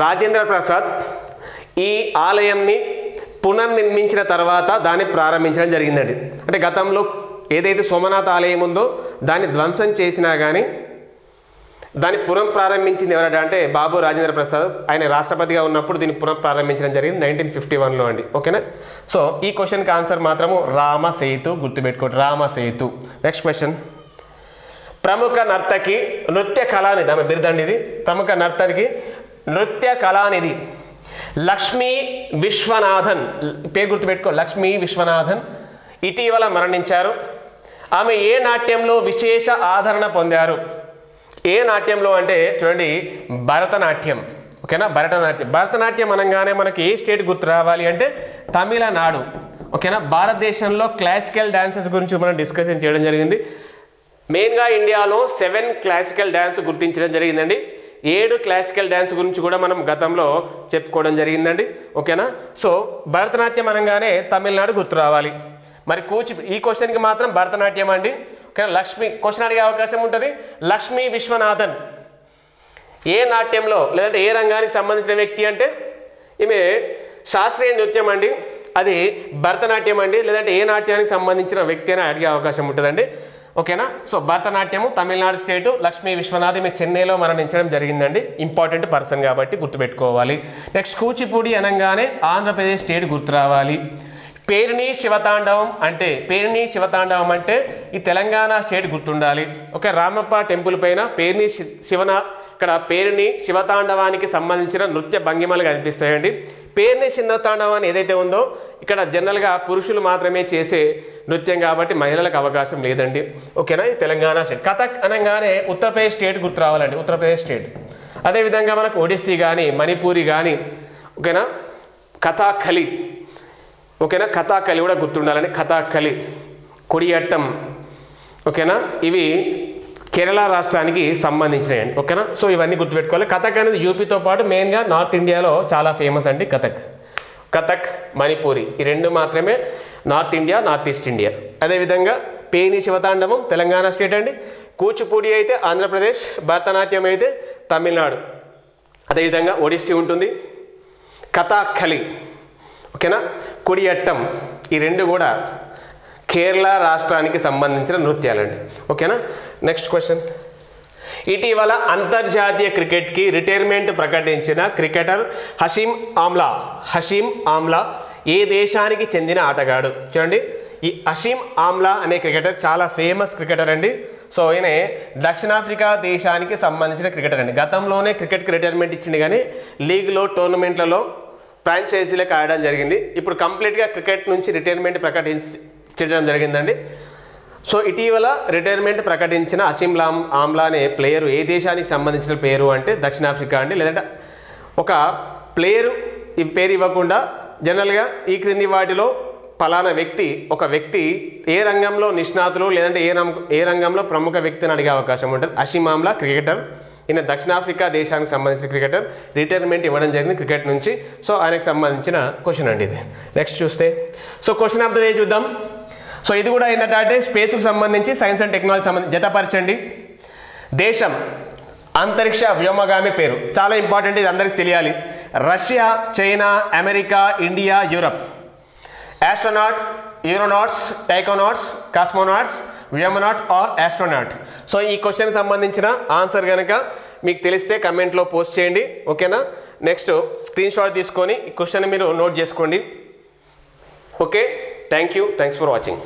Speaker 1: Rajendra Prasad ఈ ఆలయంని పునర్నిర్మించిన తర్వాత దాన్ని ప్రారంభించడం జరిగిందండి. అంటే గతంలో ఏదైతే సోమనాథ్ ఆలయం ఉందో దాన్ని ధ్వంసం చేసినా కానీ దాన్ని పునః ప్రారంభించింది ఎవరంటే అంటే బాబు రాజేంద్ర ప్రసాద్. ఆయన రాష్ట్రపతిగా ఉన్నప్పుడు దీన్ని పునః ప్రారంభించడం జరిగింది నైన్టీన్ ఫిఫ్టీ వన్లో అండి. ఓకేనా? సో ఈ క్వశ్చన్కి ఆన్సర్ మాత్రము రామ సేతు గుర్తుపెట్టుకోండి. రామ సేతు. Next question. ప్రముఖ నర్తకి నృత్య కళానిధి ఆమె బిరుదండి ఇది. ప్రముఖ నర్తకి నృత్య కళానిధి లక్ష్మీ విశ్వనాథన్. పేరు గుర్తుపెట్టుకో లక్ష్మీ విశ్వనాథన్. ఇటీవల మరణించారు. ఆమె ఏ నాట్యంలో విశేష ఆదరణ పొందారు? ఏ నాట్యంలో అంటే చూడండి భరతనాట్యం ఓకేనా? భరతనాట్యం. భరతనాట్యం అనగానే మనకి ఏ స్టేట్ గుర్తు రావాలి అంటే తమిళనాడు ఓకేనా? భారతదేశంలో క్లాసికల్ డ్యాన్సెస్ గురించి మనం డిస్కషన్ చేయడం జరిగింది. మెయిన్గా ఇండియాలో సెవెన్ క్లాసికల్ డ్యాన్స్ గుర్తించడం జరిగిందండి. ఏడు క్లాసికల్ డ్యాన్స్ గురించి కూడా మనం గతంలో చెప్పుకోవడం జరిగిందండి. ఓకేనా? సో భరతనాట్యం అనగానే తమిళనాడు గుర్తు రావాలి. మరి కూచి ఈ క్వశ్చన్కి మాత్రం భరతనాట్యం అండి ఓకే లక్ష్మి క్వశ్చన్ అడిగే అవకాశం ఉంటుంది. లక్ష్మీ విశ్వనాథన్. ఏ నాట్యంలో లేదంటే ఏ రంగానికి సంబంధించిన వ్యక్తి అంటే? ఈమె శాస్త్రీయ నృత్యం అండి. అది భరతనాట్యం అండి. లేదంటే ఏ నాట్యానికి సంబంధించిన వ్యక్తి అని అడిగే అవకాశం ఉంటుందండి. ఓకేనా? సో భరతనాట్యము తమిళనాడు స్టేటు లక్ష్మీ విశ్వనాథ్ ఈమె చెన్నైలో మరణించడం జరిగిందండి. ఇంపార్టెంట్ పర్సన్ కాబట్టి గుర్తుపెట్టుకోవాలి. నెక్స్ట్ కూచిపూడి అనగానే ఆంధ్రప్రదేశ్ స్టేట్ గుర్తు రావాలి. పేరుని శివతాండవం అంటే పేరుని శివతాండవం అంటే ఈ తెలంగాణ స్టేట్ గుర్తుండాలి. ఓకే రామప్ప టెంపుల్ పైన పేరుని శివన శివనా ఇక్కడ పేరుని శివతాండవానికి సంబంధించిన నృత్య భంగిమలు కనిపిస్తాయండి. పేరుని శివతాండవం ఏదైతే ఉందో ఇక్కడ జనరల్గా పురుషులు మాత్రమే చేసే నృత్యం కాబట్టి మహిళలకు అవకాశం లేదండి. ఓకేనా ఇది తెలంగాణ స్టేట్. కథక్ అనగానే ఉత్తరప్రదేశ్ స్టేట్ గుర్తు రావాలండి ఉత్తరప్రదేశ్ స్టేట్. అదేవిధంగా మనకు ఒడిస్సీ కానీ మణిపూరి కానీ ఓకేనా కథాకలి ఓకేనా? కథాకలి కూడా గుర్తుండాలని కథాకలి కొడియట్టం. ఓకేనా? ఇవి కేరళ రాష్ట్రానికి సంబంధించినవి. ఓకేనా? సో ఇవన్నీ గుర్తుపెట్టుకోవాలి. కథక్ అనేది యూపీతో పాటు మెయిన్గా నార్త్ ఇండియాలో చాలా ఫేమస్ అండి కథక్. కథక్ మణిపూరి ఈ రెండు మాత్రమే north India north east India. అదేవిధంగా పేని శివతాండవం తెలంగాణ స్టేట్ అండి. కూచిపూడి అయితే ఆంధ్రప్రదేశ్ భరతనాట్యం అయితే తమిళనాడు. అదేవిధంగా ఒడిస్సీ ఉంటుంది. కథాకలి ఓకేనా? కొడియట్టం. ఈ రెండు కూడా కేరళ రాష్ట్రానికి సంబంధించిన నృత్యాలండి. ఓకేనా? నెక్స్ట్ క్వశ్చన్ ఇటీవల అంతర్జాతీయ క్రికెట్కి రిటైర్మెంట్ ప్రకటించిన క్రికెటర్ హషీం ఆమ్లా. హషీం ఆమ్లా ఏ దేశానికి చెందిన ఆటగాడు? చూడండి. ఈ హషీం ఆమ్లా అనే క్రికెటర్ చాలా ఫేమస్ క్రికెటర్ అండి. సో ఈయన దక్షిణాఫ్రికా దేశానికి సంబంధించిన క్రికెటర్ అండి. గతంలోనే క్రికెట్కి రిటైర్మెంట్ ఇచ్చింది కానీ లీగ్లో టోర్నమెంట్లలో ఫ్రాంచైజీలకు ఆడడం జరిగింది. ఇప్పుడు కంప్లీట్గా క్రికెట్ నుంచి రిటైర్మెంట్ ప్రకటించడం జరిగిందండి. సో ఇటీవల రిటైర్మెంట్ ప్రకటించిన అసీం లామ్ ఆమ్లా అనే ప్లేయరు ఏ దేశానికి సంబంధించిన పేరు అంటే దక్షిణాఫ్రికా అండి. లేదంటే ఒక ప్లేయరు ఈ పేరు ఇవ్వకుండా జనరల్గా ఈ క్రింది వాటిలో ఫలానా వ్యక్తి ఒక వ్యక్తి ఏ రంగంలో నిష్ణాతులు లేదంటే ఏ రం ఏ రంగంలో ప్రముఖ వ్యక్తిని అడిగే అవకాశం ఉంటుంది. అసీం ఆమ్లా క్రికెటర్. ఈయన దక్షిణాఫ్రికా దేశానికి సంబంధించిన క్రికెటర్. రిటైర్మెంట్ ఇవ్వడం జరిగింది క్రికెట్ నుంచి. సో ఆయనకు సంబంధించిన క్వశ్చన్ అండి ఇది. నెక్స్ట్ చూస్తే. So question of the day చూద్దాం. సో ఇది కూడా ఏంటంటే స్పేస్కి సంబంధించి సైన్స్ అండ్ టెక్నాలజీ సంబంధించి జతపరచండి దేశం అంతరిక్ష వ్యోమగామి పేరు. చాలా ఇంపార్టెంట్ ఇది అందరికీ తెలియాలి. Russia China America India Europe. Astronaut euronauts taikonauts cosmonauts vyomanaut or astronaut so ఈ క్వశ్చన్కి సంబంధించిన ఆన్సర్ కనుక మీకు తెలిస్తే కమెంట్లో పోస్ట్ చేయండి. ఓకేనా నెక్స్ట్ స్క్రీన్ షాట్ తీసుకొని ఈ క్వశ్చన్ మీరు నోట్ చేసుకోండి. Okay thank you thanks for watching